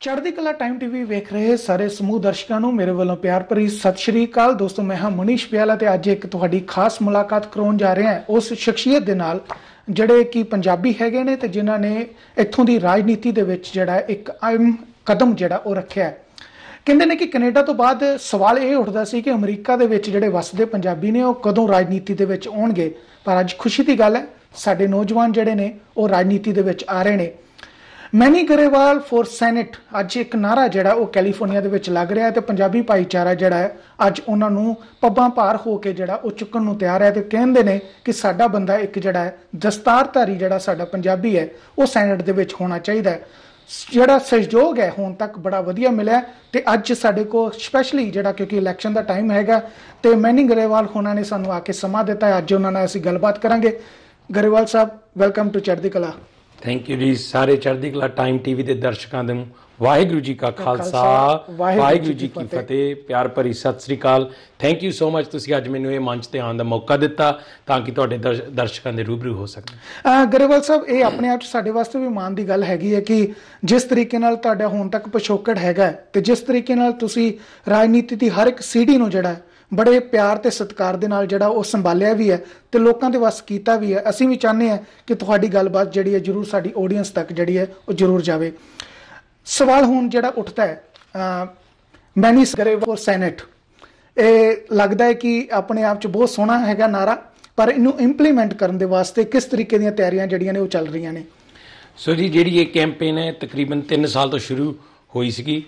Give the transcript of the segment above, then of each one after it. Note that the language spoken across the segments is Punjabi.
ਚੜ੍ਹਦੀ ਕਲਾ ਟਾਈਮ ਟੀਵੀ ਵੇਖ ਰਹੇ ਸਾਰੇ ਸਮੂਹ ਦਰਸ਼ਕਾਂ ਨੂੰ ਮੇਰੇ ਵੱਲੋਂ ਪਿਆਰ ਭਰੀ ਸਤਿ ਸ਼੍ਰੀ ਅਕਾਲ। ਦੋਸਤੋ, ਮੈਂ ਹਾਂ ਮਨੀਸ਼ ਪਿਆਲਾ ਤੇ ਅੱਜ ਇੱਕ ਤੁਹਾਡੀ ਖਾਸ ਮੁਲਾਕਾਤ ਕਰਾਉਣ ਜਾ ਰਿਹਾ ਹਾਂ। ਉਸ ਸ਼ਖਸੀਅਤ ਦੇ ਨਾਲ ਜਿਹੜੇ ਕਿ ਪੰਜਾਬੀ ਹੈਗੇ ਨੇ ਤੇ ਜਿਨ੍ਹਾਂ ਨੇ ਇੱਥੋਂ ਦੀ ਰਾਜਨੀਤੀ ਦੇ ਵਿੱਚ ਜਿਹੜਾ ਇੱਕ ਅਹਿਮ ਕਦਮ ਜਿਹੜਾ ਉਹ ਰੱਖਿਆ ਹੈ। ਕਹਿੰਦੇ ਨੇ ਕਿ ਕੈਨੇਡਾ ਤੋਂ ਬਾਅਦ ਸਵਾਲ ਇਹ ਉੱਠਦਾ ਸੀ ਕਿ ਅਮਰੀਕਾ ਦੇ ਵਿੱਚ ਜਿਹੜੇ ਵਸਦੇ ਪੰਜਾਬੀ ਨੇ ਉਹ ਕਦੋਂ ਰਾਜਨੀਤੀ ਦੇ ਵਿੱਚ ਆਉਣਗੇ। ਪਰ ਅੱਜ ਖੁਸ਼ੀ ਦੀ ਗੱਲ ਹੈ, ਸਾਡੇ ਨੌਜਵਾਨ ਜਿਹੜੇ ਨੇ ਉਹ ਰਾਜਨੀਤੀ ਦੇ ਵਿੱਚ ਆ ਰਹੇ ਨੇ। ਮੈਨੀ ਗਰੇਵਾਲ ਫੋਰ ਸੈਨੇਟ ਅੱਜ ਇੱਕ ਨਾਰਾ ਜਿਹੜਾ ਉਹ ਕੈਲੀਫੋਰਨੀਆ ਦੇ ਵਿੱਚ ਲੱਗ ਰਿਹਾ ਹੈ ਤੇ ਪੰਜਾਬੀ ਭਾਈਚਾਰਾ ਜਿਹੜਾ ਹੈ, ਅੱਜ ਉਹਨਾਂ ਨੂੰ ਪੱਬਾਂ ਭਾਰ ਹੋ ਕੇ ਜਿਹੜਾ ਉਹ ਚੁੱਕਣ ਨੂੰ ਤਿਆਰ ਹੈ ਤੇ ਕਹਿੰਦੇ ਨੇ ਕਿ ਸਾਡਾ ਬੰਦਾ ਇੱਕ ਜਿਹੜਾ ਹੈ, ਦਸਤਾਰਧਾਰੀ ਜਿਹੜਾ ਸਾਡਾ ਪੰਜਾਬੀ ਹੈ, ਉਹ ਸੈਨੇਟ ਦੇ ਵਿੱਚ ਹੋਣਾ ਚਾਹੀਦਾ ਹੈ। ਜਿਹੜਾ ਸਹਿਯੋਗ ਹੈ ਹੁਣ ਤੱਕ ਬੜਾ ਵਧੀਆ ਮਿਲਿਆ ਤੇ ਅੱਜ ਸਾਡੇ ਕੋਲ ਸਪੈਸ਼ਲੀ ਜਿਹੜਾ ਕਿਉਂਕਿ ਇਲੈਕਸ਼ਨ ਦਾ ਟਾਈਮ ਹੈਗਾ ਤੇ ਮੈਨੀ ਗਰੇਵਾਲ ਹੋਣਾ ਨੇ ਸਾਨੂੰ ਆ ਕੇ ਸਮਾਂ ਦਿੱਤਾ ਅੱਜ ਉਹਨਾਂ ਨਾਲ ਅਸੀਂ ਗੱਲਬਾਤ ਕਰਾਂਗੇ। ਗਰੇਵਾਲ ਸਾਹਿਬ ਵੈਲਕਮ ਟੂ ਚੜ੍ਹਦੀ ਕਲਾ। ਥੈਂਕ ਯੂ ਜੀ ਸਾਰੇ ਚੜ੍ਹਦੀ ਕਲਾ ਟਾਈਮ ਟੀਵੀ ਦੇ ਦਰਸ਼ਕਾਂ ਨੂੰ ਵਾਹਿਗੁਰੂ ਜੀ ਕਾ ਖਾਲਸਾ ਵਾਹਿਗੁਰੂ ਜੀ ਕੀ ਫਤਿਹ। ਪਿਆਰ ਭਰੀ ਸਤਿ ਸ੍ਰੀ ਅਕਾਲ। ਥੈਂਕ ਯੂ ਸੋ ਮਚ ਤੁਸੀਂ ਅੱਜ ਮੈਨੂੰ ਇਹ ਮੰਚ ਤੇ ਆਉਣ ਦਾ ਮੌਕਾ ਦਿੱਤਾ ਤਾਂ ਕਿ ਤੁਹਾਡੇ ਦਰਸ਼- ਦਰਸ਼ਕਾਂ ਦੇ ਰੂਬਰੂ ਹੋ ਸਕਾਂ ਗਰੇਵਾਲ ਸਾਹਿਬ ਇਹ ਆਪਣੇ ਆਪ 'ਚ ਸਾਡੇ ਵਾਸਤੇ ਵੀ ਮਾਣ ਦੀ ਗੱਲ ਹੈਗੀ ਹੈ ਕਿ ਜਿਸ ਤਰੀਕੇ ਨਾਲ ਤੁਹਾਡਾ ਹੁਣ ਤੱਕ ਪਿਛੋਕੜ ਹੈਗਾ ਤੇ ਜਿਸ ਤਰੀਕੇ ਨਾਲ ਤੁਸੀਂ ਰਾਜਨੀਤੀ ਦੀ ਹਰ ਇੱਕ ਸੀੜੀ ਨੂੰ ਜਿਹੜਾ ਬੜੇ ਪਿਆਰ ਤੇ ਸਤਿਕਾਰ ਦੇ ਨਾਲ ਜਿਹੜਾ ਉਹ ਸੰਭਾਲਿਆ ਵੀ ਹੈ ਤੇ ਲੋਕਾਂ ਦੇ ਵੱਸ ਕੀਤਾ ਵੀ ਹੈ। ਅਸੀਂ ਵੀ ਚਾਹੁੰਦੇ ਹਾਂ ਕਿ ਤੁਹਾਡੀ ਗੱਲਬਾਤ ਜਿਹੜੀ ਹੈ ਜਰੂਰ ਸਾਡੀ ਆਡੀਅנס ਤੱਕ ਜਿਹੜੀ ਹੈ ਉਹ ਜਰੂਰ ਜਾਵੇ। ਸਵਾਲ ਹੁਣ ਜਿਹੜਾ ਉੱਠਦਾ ਹੈ ਅਹ, ਮੈਨੀਸ ਗਰੇਵਾਲ ਸੈਨੇਟ। ਇਹ ਲੱਗਦਾ ਹੈ ਕਿ ਆਪਣੇ ਆਪ 'ਚ ਬਹੁਤ ਸੋਹਣਾ ਹੈਗਾ ਨਾਰਾ ਪਰ ਇਹਨੂੰ ਇੰਪਲੀਮੈਂਟ ਕਰਨ ਦੇ ਵਾਸਤੇ ਕਿਸ ਤਰੀਕੇ ਦੀਆਂ ਤਿਆਰੀਆਂ ਜਿਹੜੀਆਂ ਨੇ ਉਹ ਚੱਲ ਰਹੀਆਂ ਨੇ? ਸੋ ਜੀ ਜਿਹੜੀ ਇਹ ਕੈਂਪੇਨ ਹੈ ਤਕਰੀਬਨ 3 ਸਾਲ ਤੋਂ ਸ਼ੁਰੂ ਹੋਈ ਸੀਗੀ।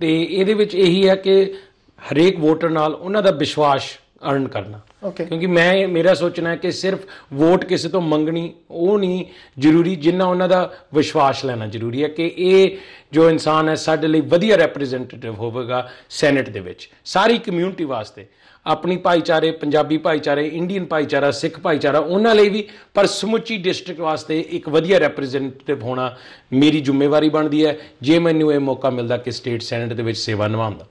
ਤੇ ਇਹਦੇ ਵਿੱਚ ਇਹੀ ਹੈ ਕਿ ਹਰੇਕ ਵੋਟਰ ਨਾਲ ਉਹਨਾਂ ਦਾ ਵਿਸ਼ਵਾਸ ਅਰਨ ਕਰਨਾ। ਕਿਉਂਕਿ ਮੈਂ ਮੇਰਾ ਸੋਚਣਾ ਹੈ ਕਿ ਸਿਰਫ ਵੋਟ ਕਿਸੇ ਤੋਂ ਮੰਗਣੀ ਉਹ ਨਹੀਂ ਜ਼ਰੂਰੀ ਜਿੰਨਾ ਉਹਨਾਂ ਦਾ ਵਿਸ਼ਵਾਸ ਲੈਣਾ ਜ਼ਰੂਰੀ ਹੈ ਕਿ ਇਹ ਜੋ ਇਨਸਾਨ ਹੈ ਸਾਡੇ ਲਈ ਵਧੀਆ ਰਿਪਰੈਜ਼ੈਂਟੇਟਿਵ ਹੋਵੇਗਾ ਸੈਨੇਟ ਦੇ ਵਿੱਚ। ਸਾਰੀ ਕਮਿਊਨਿਟੀ ਵਾਸਤੇ ਆਪਣੀ ਭਾਈਚਾਰੇ ਪੰਜਾਬੀ ਭਾਈਚਾਰੇ ਇੰਡੀਅਨ ਭਾਈਚਾਰਾ ਸਿੱਖ ਭਾਈਚਾਰਾ ਉਹਨਾਂ ਲਈ ਵੀ ਪਰ ਸਮੁੱਚੀ ਡਿਸਟ੍ਰਿਕਟ ਵਾਸਤੇ ਇੱਕ ਵਧੀਆ ਰਿਪਰੈਜ਼ੈਂਟੇਟਿਵ ਹੋਣਾ ਮੇਰੀ ਜ਼ਿੰਮੇਵਾਰੀ ਬਣਦੀ ਹੈ। ਜੇ ਮੈਨੂੰ ਇਹ ਮੌਕਾ ਮਿਲਦਾ ਕਿ ਸਟੇਟ ਸੈਨੇਟ ਦੇ ਵਿੱਚ ਸੇਵਾ ਨਿਭਾਉਣ ਦਾ।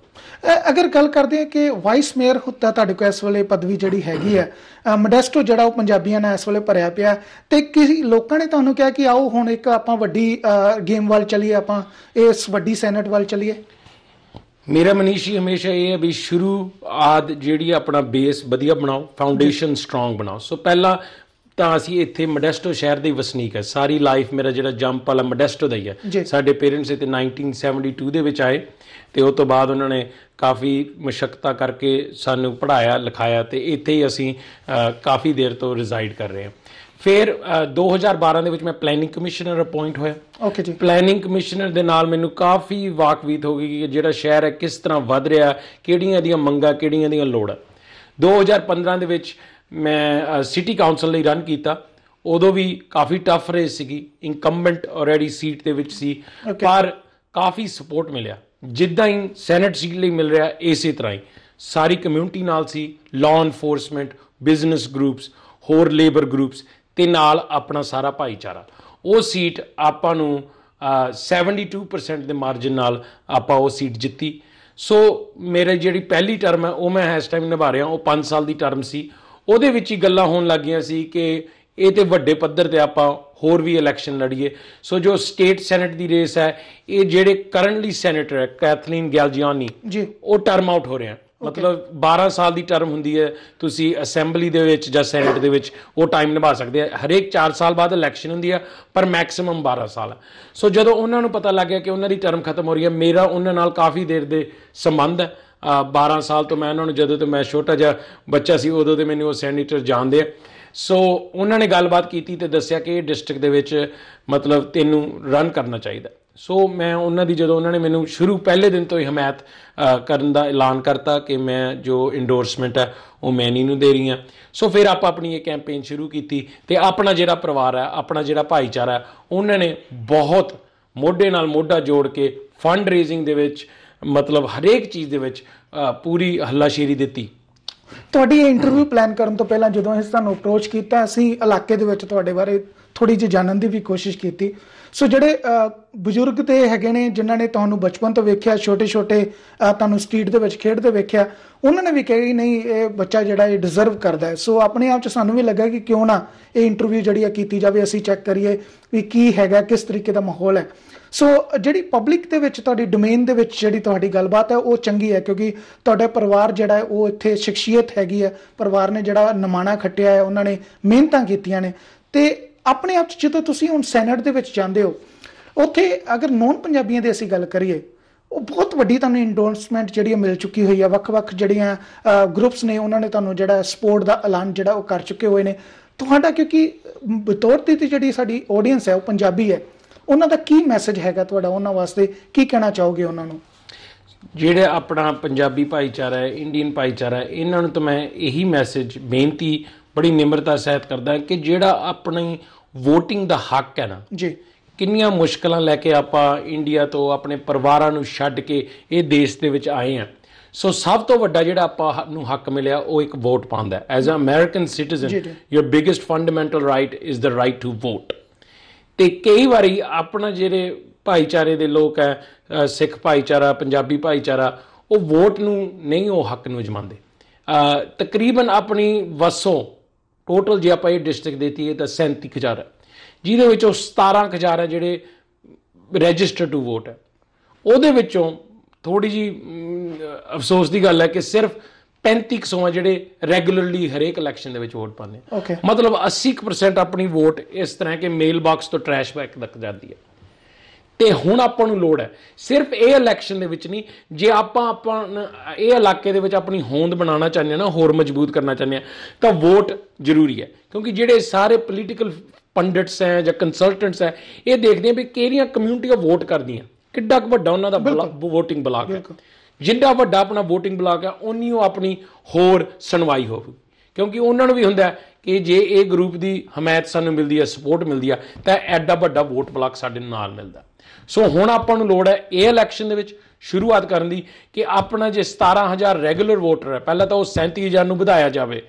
ਅਗਰ ਗੱਲ ਕਰਦੇ ਹਾਂ ਕਿ ਵਾਈਸ ਮੇਅਰ ਹੁੰਦਾ ਤੁਹਾਡੇ ਕੋਲ ਇਸ ਵੇਲੇ ਪਦਵੀ ਜਿਹੜੀ ਹੈਗੀ ਹੈ ਮੋਡੈਸਟੋ ਜਿਹੜਾ ਉਹ ਪੰਜਾਬੀਆਂ ਨਾਲ ਇਸ ਵੇਲੇ ਭਰਿਆ ਪਿਆ ਤੇ ਕਿਸੇ ਲੋਕਾਂ ਨੇ ਤੁਹਾਨੂੰ ਕਿਹਾ ਕਿ ਆਓ ਹੁਣ ਇੱਕ ਆਪਾਂ ਵੱਡੀ ਗੇਮ ਵੱਲ ਚਲੀਏ, ਆਪਾਂ ਇਸ ਵੱਡੀ ਸੈਨੇਟ ਵੱਲ ਚਲੀਏ? ਮੇਰਾ ਮਨੀਸ਼ੀ ਹਮੇਸ਼ਾ ਇਹ ਹੈ ਵੀ ਸ਼ੁਰੂ ਆਦ ਜਿਹੜੀ ਆਪਣਾ ਬੇਸ ਵਧੀਆ ਬਣਾਓ ਫਾਊਂਡੇਸ਼ਨ ਸਟਰੋਂਗ ਬਣਾਓ। ਸੋ ਪਹਿਲਾਂ ਤਾਂ ਅਸੀਂ ਇੱਥੇ ਮੋਡੈਸਟੋ ਸ਼ਹਿਰ ਦੇ ਵਸਨੀਕ ਹੈ। ਸਾਰੀ ਲਾਈਫ ਮੇਰਾ ਜਿਹੜਾ ਜੰਪ ਵਾਲਾ ਮੋਡੈਸਟੋ ਦਾ ਹੀ। ਹੈ। ਸਾਡੇ ਪੇਰੈਂਟਸ ਇੱਥੇ 1972 ਦੇ ਵਿੱਚ ਆਏ ਤੇ ਉਸ ਤੋਂ ਬਾਅਦ ਉਹਨਾਂ ਨੇ ਕਾਫੀ ਮਸ਼ਕਤਾ ਕਰਕੇ ਸਾਨੂੰ ਪੜ੍ਹਾਇਆ ਲਿਖਾਇਆ ਤੇ ਇੱਥੇ ਹੀ ਅਸੀਂ ਕਾਫੀ ਦੇਰ ਤੋਂ ਰਿਜ਼ਾਈਡ ਕਰ ਰਹੇ ਹਾਂ। ਫਿਰ ਅ, 2012 ਦੇ ਵਿੱਚ ਮੈਂ ਪਲੈਨਿੰਗ ਕਮਿਸ਼ਨਰ ਅਪਾਇੰਟ ਹੋਇਆ। ਓਕੇ ਜੀ। ਪਲੈਨਿੰਗ ਕਮਿਸ਼ਨਰ ਦੇ ਨਾਲ ਮੈਨੂੰ ਕਾਫੀ ਵਾਕਫੀਤ ਹੋ ਗਈ ਕਿ ਜਿਹੜਾ ਸ਼ਹਿਰ ਹੈ ਕਿਸ ਤਰ੍ਹਾਂ ਵੱਧ ਰਿਹਾ ਕਿਹੜੀਆਂ ਦੀਆਂ ਮੰਗਾਂ ਕਿਹੜੀਆਂ ਦੀਆਂ ਲੋੜਾਂ। 2015 ਦੇ ਵਿੱਚ ਮੈਂ ਸਿਟੀ ਕਾਉਂਸਲ ਲਈ ਰਨ ਕੀਤਾ। ਉਦੋਂ ਵੀ ਕਾਫੀ ਟਫ ਰੇਸ ਸੀਗੀ। ਇਨਕੰਬੈਂਟ ਆਲਰੇਡੀ ਸੀਟ ਦੇ ਵਿੱਚ ਸੀ। ਪਰ ਕਾਫੀ ਸਪੋਰਟ ਮਿਲਿਆ। ਜਿੱਦਾਂ ਹੀ ਸੈਨੇਟ ਸੀਟ ਲਈ ਮਿਲ ਰਿਹਾ ਇਸੇ ਤਰ੍ਹਾਂ ਹੀ। ਸਾਰੀ ਕਮਿਊਨਿਟੀ ਨਾਲ ਸੀ। ਲਾਅ ਐਨਫੋਰਸਮੈਂਟ ਬਿਜ਼ਨਸ ਗਰੁੱਪਸ ਹੋਰ ਲੇਬਰ ਗਰੁੱਪਸ ਤੇ ਨਾਲ ਆਪਣਾ ਸਾਰਾ ਭਾਈਚਾਰਾ। ਉਹ ਸੀਟ ਆਪਾਂ ਨੂੰ ਅਹ, 72% ਦੇ ਮਾਰਜਨ ਨਾਲ ਆਪਾਂ ਉਹ ਸੀਟ ਜਿੱਤੀ। ਸੋ ਮੇਰੇ ਜਿਹੜੀ ਪਹਿਲੀ ਟਰਮ ਹੈ ਉਹ ਮੈਂ ਇਸ ਟਾਈਮ ਨਿਭਾ ਰਿਹਾ। ਉਹ 5 ਸਾਲ ਦੀ ਟਰਮ ਸੀ। ਉਹਦੇ ਵਿੱਚ ਹੀ ਗੱਲਾਂ ਹੋਣ ਲੱਗੀਆਂ ਸੀ ਕਿ ਇਹ ਤੇ ਵੱਡੇ ਪੱਧਰ ਤੇ ਆਪਾਂ ਹੋਰ ਵੀ ਇਲੈਕਸ਼ਨ ਲੜੀਏ। ਸੋ ਜੋ ਸਟੇਟ ਸੈਨੇਟ ਦੀ ਰੇਸ ਹੈ ਇਹ ਜਿਹੜੇ ਕਰੰਟਲੀ ਸੈਨੇਟਰ ਹੈ ਕੈਥਲੀਨ ਗੈਲਜੀਆਨੀ ਜੀ। ਉਹ ਟਰਮ ਆਊਟ ਹੋ ਰਹੇ ਆ ਮਤਲਬ 12 ਸਾਲ ਦੀ ਟਰਮ ਹੁੰਦੀ ਹੈ ਤੁਸੀਂ ਅਸੈਂਬਲੀ ਦੇ ਵਿੱਚ ਜਾਂ ਸੈਨੇਟ ਦੇ ਵਿੱਚ ਉਹ ਟਾਈਮ ਨਿਭਾ ਸਕਦੇ ਆ। ਹਰੇਕ 4 ਸਾਲ ਬਾਅਦ ਇਲੈਕਸ਼ਨ ਹੁੰਦੀ ਆ ਪਰ ਮੈਕਸਿਮਮ 12 ਸਾਲ ਸੋ ਜਦੋਂ ਉਹਨਾਂ ਨੂੰ ਪਤਾ ਲੱਗ ਗਿਆ ਕਿ ਉਹਨਾਂ ਦੀ ਟਰਮ ਖਤਮ ਹੋ ਰਹੀ ਹੈ ਮੇਰਾ ਉਹਨਾਂ ਨਾਲ ਕਾਫੀ ਦੇਰ ਦੇ ਸੰਬੰਧ ਹੈ। 12 ਸਾਲ ਤੋਂ ਮੈਂ ਉਹਨਾਂ ਨੂੰ, ਜਦੋਂ ਤੋਂ ਮੈਂ ਛੋਟਾ ਜਿਹਾ ਬੱਚਾ ਸੀ, ਉਦੋਂ ਦੇ ਮੈਨੂੰ ਉਹ ਸੈਨੀਟਰ ਜਾਣਦੇ ਆ। ਸੋ ਉਹਨਾਂ ਨੇ ਗੱਲਬਾਤ ਕੀਤੀ ਤੇ ਦੱਸਿਆ ਕਿ ਇਹ ਡਿਸਟ੍ਰਿਕਟ ਦੇ ਵਿੱਚ ਮਤਲਬ ਤੈਨੂੰ ਰਨ ਕਰਨਾ ਚਾਹੀਦਾ। ਸੋ ਮੈਂ ਉਹਨਾਂ ਦੀ, ਜਦੋਂ ਉਹਨਾਂ ਨੇ ਮੈਨੂੰ ਸ਼ੁਰੂ, ਪਹਿਲੇ ਦਿਨ ਤੋਂ ਹੀ ਹਮਾਇਤ ਕਰਨ ਦਾ ਐਲਾਨ ਕਰਤਾ ਕਿ ਮੈਂ ਜੋ ਇੰਡੋਰਸਮੈਂਟ ਹੈ, ਉਹ ਮੈਨੀ ਨੂੰ ਦੇ ਰਹੀ ਹਾਂ। ਸੋ ਫਿਰ ਆਪਾਂ ਆਪਣੀ ਇਹ ਕੈਂਪੇਨ ਸ਼ੁਰੂ ਕੀਤੀ ਤੇ ਆਪਣਾ ਜਿਹੜਾ ਪਰਿਵਾਰ ਹੈ, ਆਪਣਾ ਜਿਹੜਾ ਭਾਈਚਾਰਾ ਉਹਨਾਂ ਨੇ ਬਹੁਤ ਮੋਢੇ ਨਾਲ ਮੋਢਾ ਜੋੜ ਕੇ ਫੰਡ ਰੇਜ਼ਿੰਗ ਦੇ ਵਿੱਚ ਮਤਲਬ ਹਰੇਕ ਚੀਜ਼ ਦੇ ਵਿੱਚ ਪੂਰੀ ਹੱਲਾਸ਼ੇਰੀ ਦਿੱਤੀ। ਤੁਹਾਡੀ ਇਹ ਇੰਟਰਵਿਊ ਪਲਾਨ ਕਰਨ ਤੋਂ ਪਹਿਲਾਂ ਜਦੋਂ ਅਸੀਂ ਤੁਹਾਨੂੰ ਅਪਰੋਚ ਕੀਤਾ, ਅਸੀਂ ਇਲਾਕੇ ਦੇ ਵਿੱਚ ਤੁਹਾਡੇ ਬਾਰੇ ਥੋੜੀ ਜਿਹੀ ਜਾਣਨ ਦੀ ਵੀ ਕੋਸ਼ਿਸ਼ ਕੀਤੀ। ਸੋ ਜਿਹੜੇ ਬਜ਼ੁਰਗ ਤੇ ਹੈਗੇ ਨੇ, ਜਿਨ੍ਹਾਂ ਨੇ ਤੁਹਾਨੂੰ ਬਚਪਨ ਤੋਂ ਵੇਖਿਆ, ਛੋਟੇ-ਛੋਟੇ ਤੁਹਾਨੂੰ ਸਟਰੀਟ ਦੇ ਵਿੱਚ ਖੇਡਦੇ ਵੇਖਿਆ, ਉਹਨਾਂ ਨੇ ਵੀ ਕਹੀ, ਨਹੀਂ, ਇਹ ਬੱਚਾ ਜਿਹੜਾ, ਇਹ ਡਿਜ਼ਰਵ ਕਰਦਾ ਹੈ। ਸੋ ਆਪਣੇ ਆਪ ਚ ਸਾਨੂੰ ਵੀ ਲੱਗਾ ਕਿ ਕਿਉਂ ਨਾ ਇਹ ਇੰਟਰਵਿਊ ਜਿਹੜੀ ਆ ਕੀਤੀ ਜਾਵੇ। ਅਸੀਂ ਚੈੱਕ ਕਰੀਏ ਵੀ ਕੀ ਹੈਗਾ, ਕਿਸ ਤਰੀਕੇ ਦਾ ਮਾਹੌਲ ਹੈ। ਸੋ ਜਿਹੜੀ ਪਬਲਿਕ ਦੇ ਵਿੱਚ, ਤੁਹਾਡੀ ਡੋਮੇਨ ਦੇ ਵਿੱਚ ਜਿਹੜੀ ਤੁਹਾਡੀ ਗੱਲਬਾਤ ਹੈ, ਉਹ ਚੰਗੀ ਹੈ, ਕਿਉਂਕਿ ਤੁਹਾਡਾ ਪਰਿਵਾਰ ਜਿਹੜਾ ਹੈ, ਉਹ ਇੱਥੇ ਸ਼ਖਸੀਅਤ ਹੈਗੀ ਹੈ। ਪਰਿਵਾਰ ਨੇ ਜਿਹੜਾ ਨਮਾਣਾ ਖੱਟਿਆ ਹੈ, ਉਹਨਾਂ ਨੇ ਮਿਹਨਤਾਂ ਕੀਤੀਆਂ ਨੇ। ਤੇ ਆਪਣੇ ਆਪ 'ਚ ਜਦੋਂ ਤੁਸੀਂ ਹੁਣ ਸੈਨੇਟ ਦੇ ਵਿੱਚ ਜਾਂਦੇ ਹੋ, ਉੱਥੇ ਅਗਰ ਨੌਨ ਪੰਜਾਬੀਆਂ ਦੀ ਅਸੀਂ ਗੱਲ ਕਰੀਏ, ਉਹ ਬਹੁਤ ਵੱਡੀ ਤੁਹਾਨੂੰ ਇੰਡੋਰਸਮੈਂਟ ਜਿਹੜੀ ਹੈ ਮਿਲ ਚੁੱਕੀ ਹੋਈ ਹੈ ਵੱਖ-ਵੱਖ ਜਿਹੜੀਆਂ ਗਰੁੱਪਸ ਨੇ, ਉਹਨਾਂ ਨੇ ਤੁਹਾਨੂੰ ਜਿਹੜਾ ਸਪੋਰਟ ਦਾ ਐਲਾਨ ਜਿਹੜਾ ਉਹ ਕਰ ਚੁੱਕੇ ਹੋਏ ਨੇ। ਤੁਹਾਡਾ ਕਿਉਂਕਿ ਬਤੌਰ ਤੇ ਤੇ ਜਿਹੜੀ ਸਾਡੀ ਆਡੀਅנס ਹੈ, ਉਹ ਪੰਜਾਬੀ ਹੈ। ਉਹਨਾਂ ਦਾ ਕੀ ਮੈਸੇਜ ਹੈਗਾ ਤੁਹਾਡਾ? ਉਹਨਾਂ ਵਾਸਤੇ ਕੀ ਕਹਿਣਾ ਚਾਹੋਗੇ ਉਹਨਾਂ ਨੂੰ? ਜਿਹੜੇ ਆਪਣਾ ਪੰਜਾਬੀ ਭਾਈਚਾਰਾ ਹੈ ਇੰਡੀਅਨ ਭਾਈਚਾਰਾ ਹੈ, ਇਹਨਾਂ ਨੂੰ ਤਾਂ ਮੈਂ ਇਹੀ ਮੈਸੇਜ ਬੇਨਤੀ, ਬੜੀ ਨਿਮਰਤਾ ਸਹਿਤ ਕਰਦਾ ਕਿ ਜਿਹੜਾ ਆਪਣੀ VOTING ਦਾ ਹੱਕ ਹੈ ਨਾ। ਜੀ। ਕਿੰਨੀਆਂ ਮੁਸ਼ਕਲਾਂ ਲੈ ਕੇ ਆਪਾਂ ਇੰਡੀਆ ਤੋਂ ਆਪਣੇ ਪਰਿਵਾਰਾਂ ਨੂੰ ਛੱਡ ਕੇ ਇਹ ਦੇਸ਼ ਦੇ ਵਿੱਚ ਆਏ ਆ ਸੋ ਸਭ ਤੋਂ ਵੱਡਾ ਜਿਹੜਾ ਆਪਾਂ ਨੂੰ ਹੱਕ ਮਿਲਿਆ ਉਹ ਇੱਕ ਵੋਟ ਪਾਉਂਦਾ as a American citizen. Your biggest fundamental right is the right to vote ਤੇ ਕਈ ਵਾਰੀ ਆਪਣਾ ਜਿਹੜੇ ਭਾਈਚਾਰੇ ਦੇ ਲੋਕ ਹੈ ਸਿੱਖ ਭਾਈਚਾਰਾ ਪੰਜਾਬੀ ਭਾਈਚਾਰਾ ਉਹ ਵੋਟ ਨੂੰ ਨਹੀਂ ਉਹ ਹੱਕ ਨੂੰ ਅਜਮਾਉਂਦੇ। ਅ, ਤਕਰੀਬਨ ਆਪਣੀ ਵਸੋਂ ਟੋਟਲ ਜੇ ਆਪਾਂ ਇਹ ਡਿਸਟ੍ਰਿਕਟ ਦੇਤੀ ਹੈ ਤਾਂ 37000 ਹੈ। ਜਿਹਦੇ ਵਿੱਚੋਂ 17000 ਹੈ ਜਿਹੜੇ ਰਜਿਸਟਰ ਟੂ ਵੋਟ ਹੈ। ਉਹਦੇ ਵਿੱਚੋਂ ਥੋੜੀ ਜੀ ਅਫਸੋਸ ਦੀ ਗੱਲ ਹੈ ਕਿ ਸਿਰਫ 3500 ਆ ਜਿਹੜੇ ਰੈਗੂਲਰਲੀ ਹਰੇਕ ਇਲੈਕਸ਼ਨ ਦੇ ਵਿੱਚ ਵੋਟ ਪਾਉਂਦੇ ਮਤਲਬ 80% ਆਪਣੀ ਵੋਟ ਇਸ ਤਰ੍ਹਾਂ ਕਿ ਮੇਲ ਬਾਕਸ ਤੋਂ ਟਰੈਸ਼ ਬੈਗ ਤੱਕ ਜਾਂਦੀ ਹੈ। ਤੇ ਹੁਣ ਆਪਾਂ ਨੂੰ ਲੋੜ ਹੈ। ਸਿਰਫ ਇਹ ਇਲੈਕਸ਼ਨ ਦੇ ਵਿੱਚ ਨਹੀਂ ਜੇ ਆਪਾਂ ਆਪਾਂ ਇਹ ਇਲਾਕੇ ਦੇ ਵਿੱਚ ਆਪਣੀ ਹੋਂਦ ਬਣਾਉਣਾ ਚਾਹੁੰਦੇ ਹਾਂ ਨਾ ਹੋਰ ਮਜ਼ਬੂਤ ਕਰਨਾ ਚਾਹੁੰਦੇ ਹਾਂ ਤਾਂ ਵੋਟ ਜ਼ਰੂਰੀ ਹੈ। ਕਿਉਂਕਿ ਜਿਹੜੇ ਸਾਰੇ ਪੋਲੀਟੀਕਲ ਪੰਡਿਟਸ ਹੈ ਜਾਂ ਕੰਸਲਟੈਂਟਸ ਹੈ ਇਹ ਦੇਖਦੇ ਆ ਵੀ ਕਿਹੜੀਆਂ ਕਮਿਊਨਿਟੀਆਂ ਵੋਟ ਕਰਦੀਆਂ। ਕਿੱਡਾ ਕੁ ਵੱਡਾ ਉਹਨਾਂ ਦਾ VOTING ਬਲਾਕ ਹੈ। ਜਿੰਨਾ ਵੱਡਾ ਆਪਣਾ VOTING ਬਲਾਕ ਹੈ ਉਨੀ ਉਹ ਆਪਣੀ ਹੋਰ ਸੁਣਵਾਈ ਹੋਊਗੀ। ਕਿਉਂਕਿ ਉਹਨਾਂ ਨੂੰ ਵੀ ਹੁੰਦਾ ਕਿ ਜੇ ਇਹ ਗਰੁੱਪ ਦੀ ਹਮਾਇਤ ਸਾਨੂੰ ਮਿਲਦੀ ਹੈ ਸਪੋਰਟ ਮਿਲਦੀ ਹੈ ਤਾਂ ਐਡਾ ਵੱਡਾ ਵੋਟ ਬਲਾਕ ਸਾਡੇ ਨਾਲ ਮਿਲਦਾ ਸੋ ਹੁਣ ਆਪਾਂ ਨੂੰ ਲੋੜ ਹੈ ਇਹ ਇਲੈਕਸ਼ਨ ਦੇ ਵਿੱਚ ਸ਼ੁਰੂਆਤ ਕਰਨ ਦੀ ਕਿ ਆਪਣਾ ਜੇ 17000 ਰੈਗੂਲਰ ਵੋਟਰ ਹੈ ਪਹਿਲਾਂ ਤਾਂ ਉਹ 37000 ਨੂੰ ਵਧਾਇਆ ਜਾਵੇ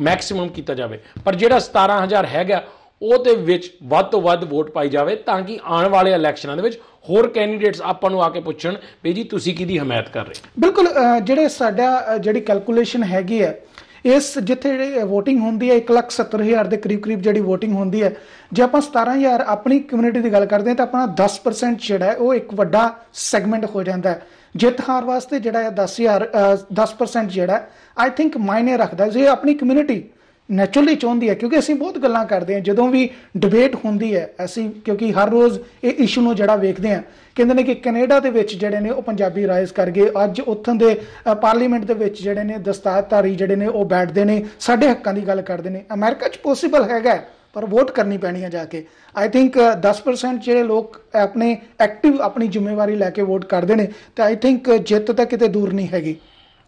ਮੈਕਸਿਮਮ ਕੀਤਾ ਜਾਵੇ। ਪਰ ਜਿਹੜਾ 17000 ਹੈਗਾ ਉਹਦੇ ਵਿੱਚ ਵੱਧ ਤੋਂ ਵੱਧ ਵੋਟ ਪਾਈ ਜਾਵੇ ਤਾਂ ਕਿ ਆਉਣ ਵਾਲੇ ਇਲੈਕਸ਼ਨਾਂ ਦੇ ਵਿੱਚ ਹੋਰ ਕੈਂਡੀਡੇਟਸ ਆਪਾਂ ਨੂੰ ਆ ਕੇ ਪੁੱਛਣ ਵੀ ਜੀ ਤੁਸੀਂ ਕਿਹਦੀ ਹਮਾਇਤ ਕਰ ਰਹੇ ਬਿਲਕੁਲ ਅਹ, ਜਿਹੜੇ ਸਾਡਾ ਜਿਹੜੀ ਕੈਲਕੂਲੇਸ਼ਨ ਹੈਗੀ ਹੈ ਇਸ ਜਿੱਥੇ ਜਿਹੜੀ VOTING ਹੁੰਦੀ ਹੈ 170000 ਦੇ ਕਰੀਬ ਕਰੀਬ ਜਿਹੜੀ VOTING ਹੁੰਦੀ ਹੈ ਜੇ ਆਪਾਂ 17000 ਆਪਣੀ ਕਮਿਊਨਿਟੀ ਦੀ ਗੱਲ ਕਰਦੇ ਹਾਂ ਤਾਂ ਆਪਣਾ 10% ਜਿਹੜਾ ਹੈ ਉਹ ਇੱਕ ਵੱਡਾ ਸੈਗਮੈਂਟ ਹੋ ਜਾਂਦਾ ਹੈ। ਜਿੱਤ ਹਾਰ ਵਾਸਤੇ ਜਿਹੜਾ ਹੈ 10000 ਅਹ, 10% ਜਿਹੜਾ ਆਈ ਥਿੰਕ ਮਾਇਨੇ ਰੱਖਦਾ ਜੇ ਆਪਣੀ ਕਮਿਊਨਿਟੀ ਨੈਚੁਰਲੀ ਚਾਹੁੰਦੀ ਹੈ ਕਿਉਂਕਿ ਅਸੀਂ ਬਹੁਤ ਗੱਲਾਂ ਕਰਦੇ ਹਾਂ ਜਦੋਂ ਵੀ ਡਿਬੇਟ ਹੁੰਦੀ ਹੈ ਅਸੀਂ ਕਿਉਂਕਿ ਹਰ ਰੋਜ਼ ਇਹ ਇਸ਼ੂ ਨੂੰ ਜਿਹੜਾ ਵੇਖਦੇ ਹਾਂ ਕਹਿੰਦੇ ਨੇ ਕਿ ਕੈਨੇਡਾ ਦੇ ਵਿੱਚ ਜਿਹੜੇ ਨੇ ਉਹ ਪੰਜਾਬੀ ਰਾਈਜ਼ ਕਰ ਗਏ ਅੱਜ ਉੱਥੋਂ ਦੇ ਪਾਰਲੀਮੈਂਟ ਦੇ ਵਿੱਚ ਜਿਹੜੇ ਨੇ ਦਸਤਾਰਧਾਰੀ ਜਿਹੜੇ ਨੇ ਉਹ ਬੈਠਦੇ ਨੇ ਸਾਡੇ ਹੱਕਾਂ ਦੀ ਗੱਲ ਕਰਦੇ ਨੇ। ਅਮਰੀਕਾ 'ਚ ਪੋਸੀਬਲ ਹੈਗਾ ਪਰ ਵੋਟ ਕਰਨੀ ਪੈਣੀ ਹੈ ਜਾ ਕੇ। ਆਈ ਥਿੰਕ 10% ਜਿਹੜੇ ਲੋਕ ਆਪਣੇ ਐਕਟਿਵ ਆਪਣੀ ਜ਼ਿੰਮੇਵਾਰੀ ਲੈ ਕੇ ਵੋਟ ਕਰਦੇ ਨੇ ਤੇ ਆਈ ਥਿੰਕ ਜਿੱਤ ਤਾਂ ਕਿਤੇ ਦੂਰ ਨਹੀਂ ਹੈਗੀ।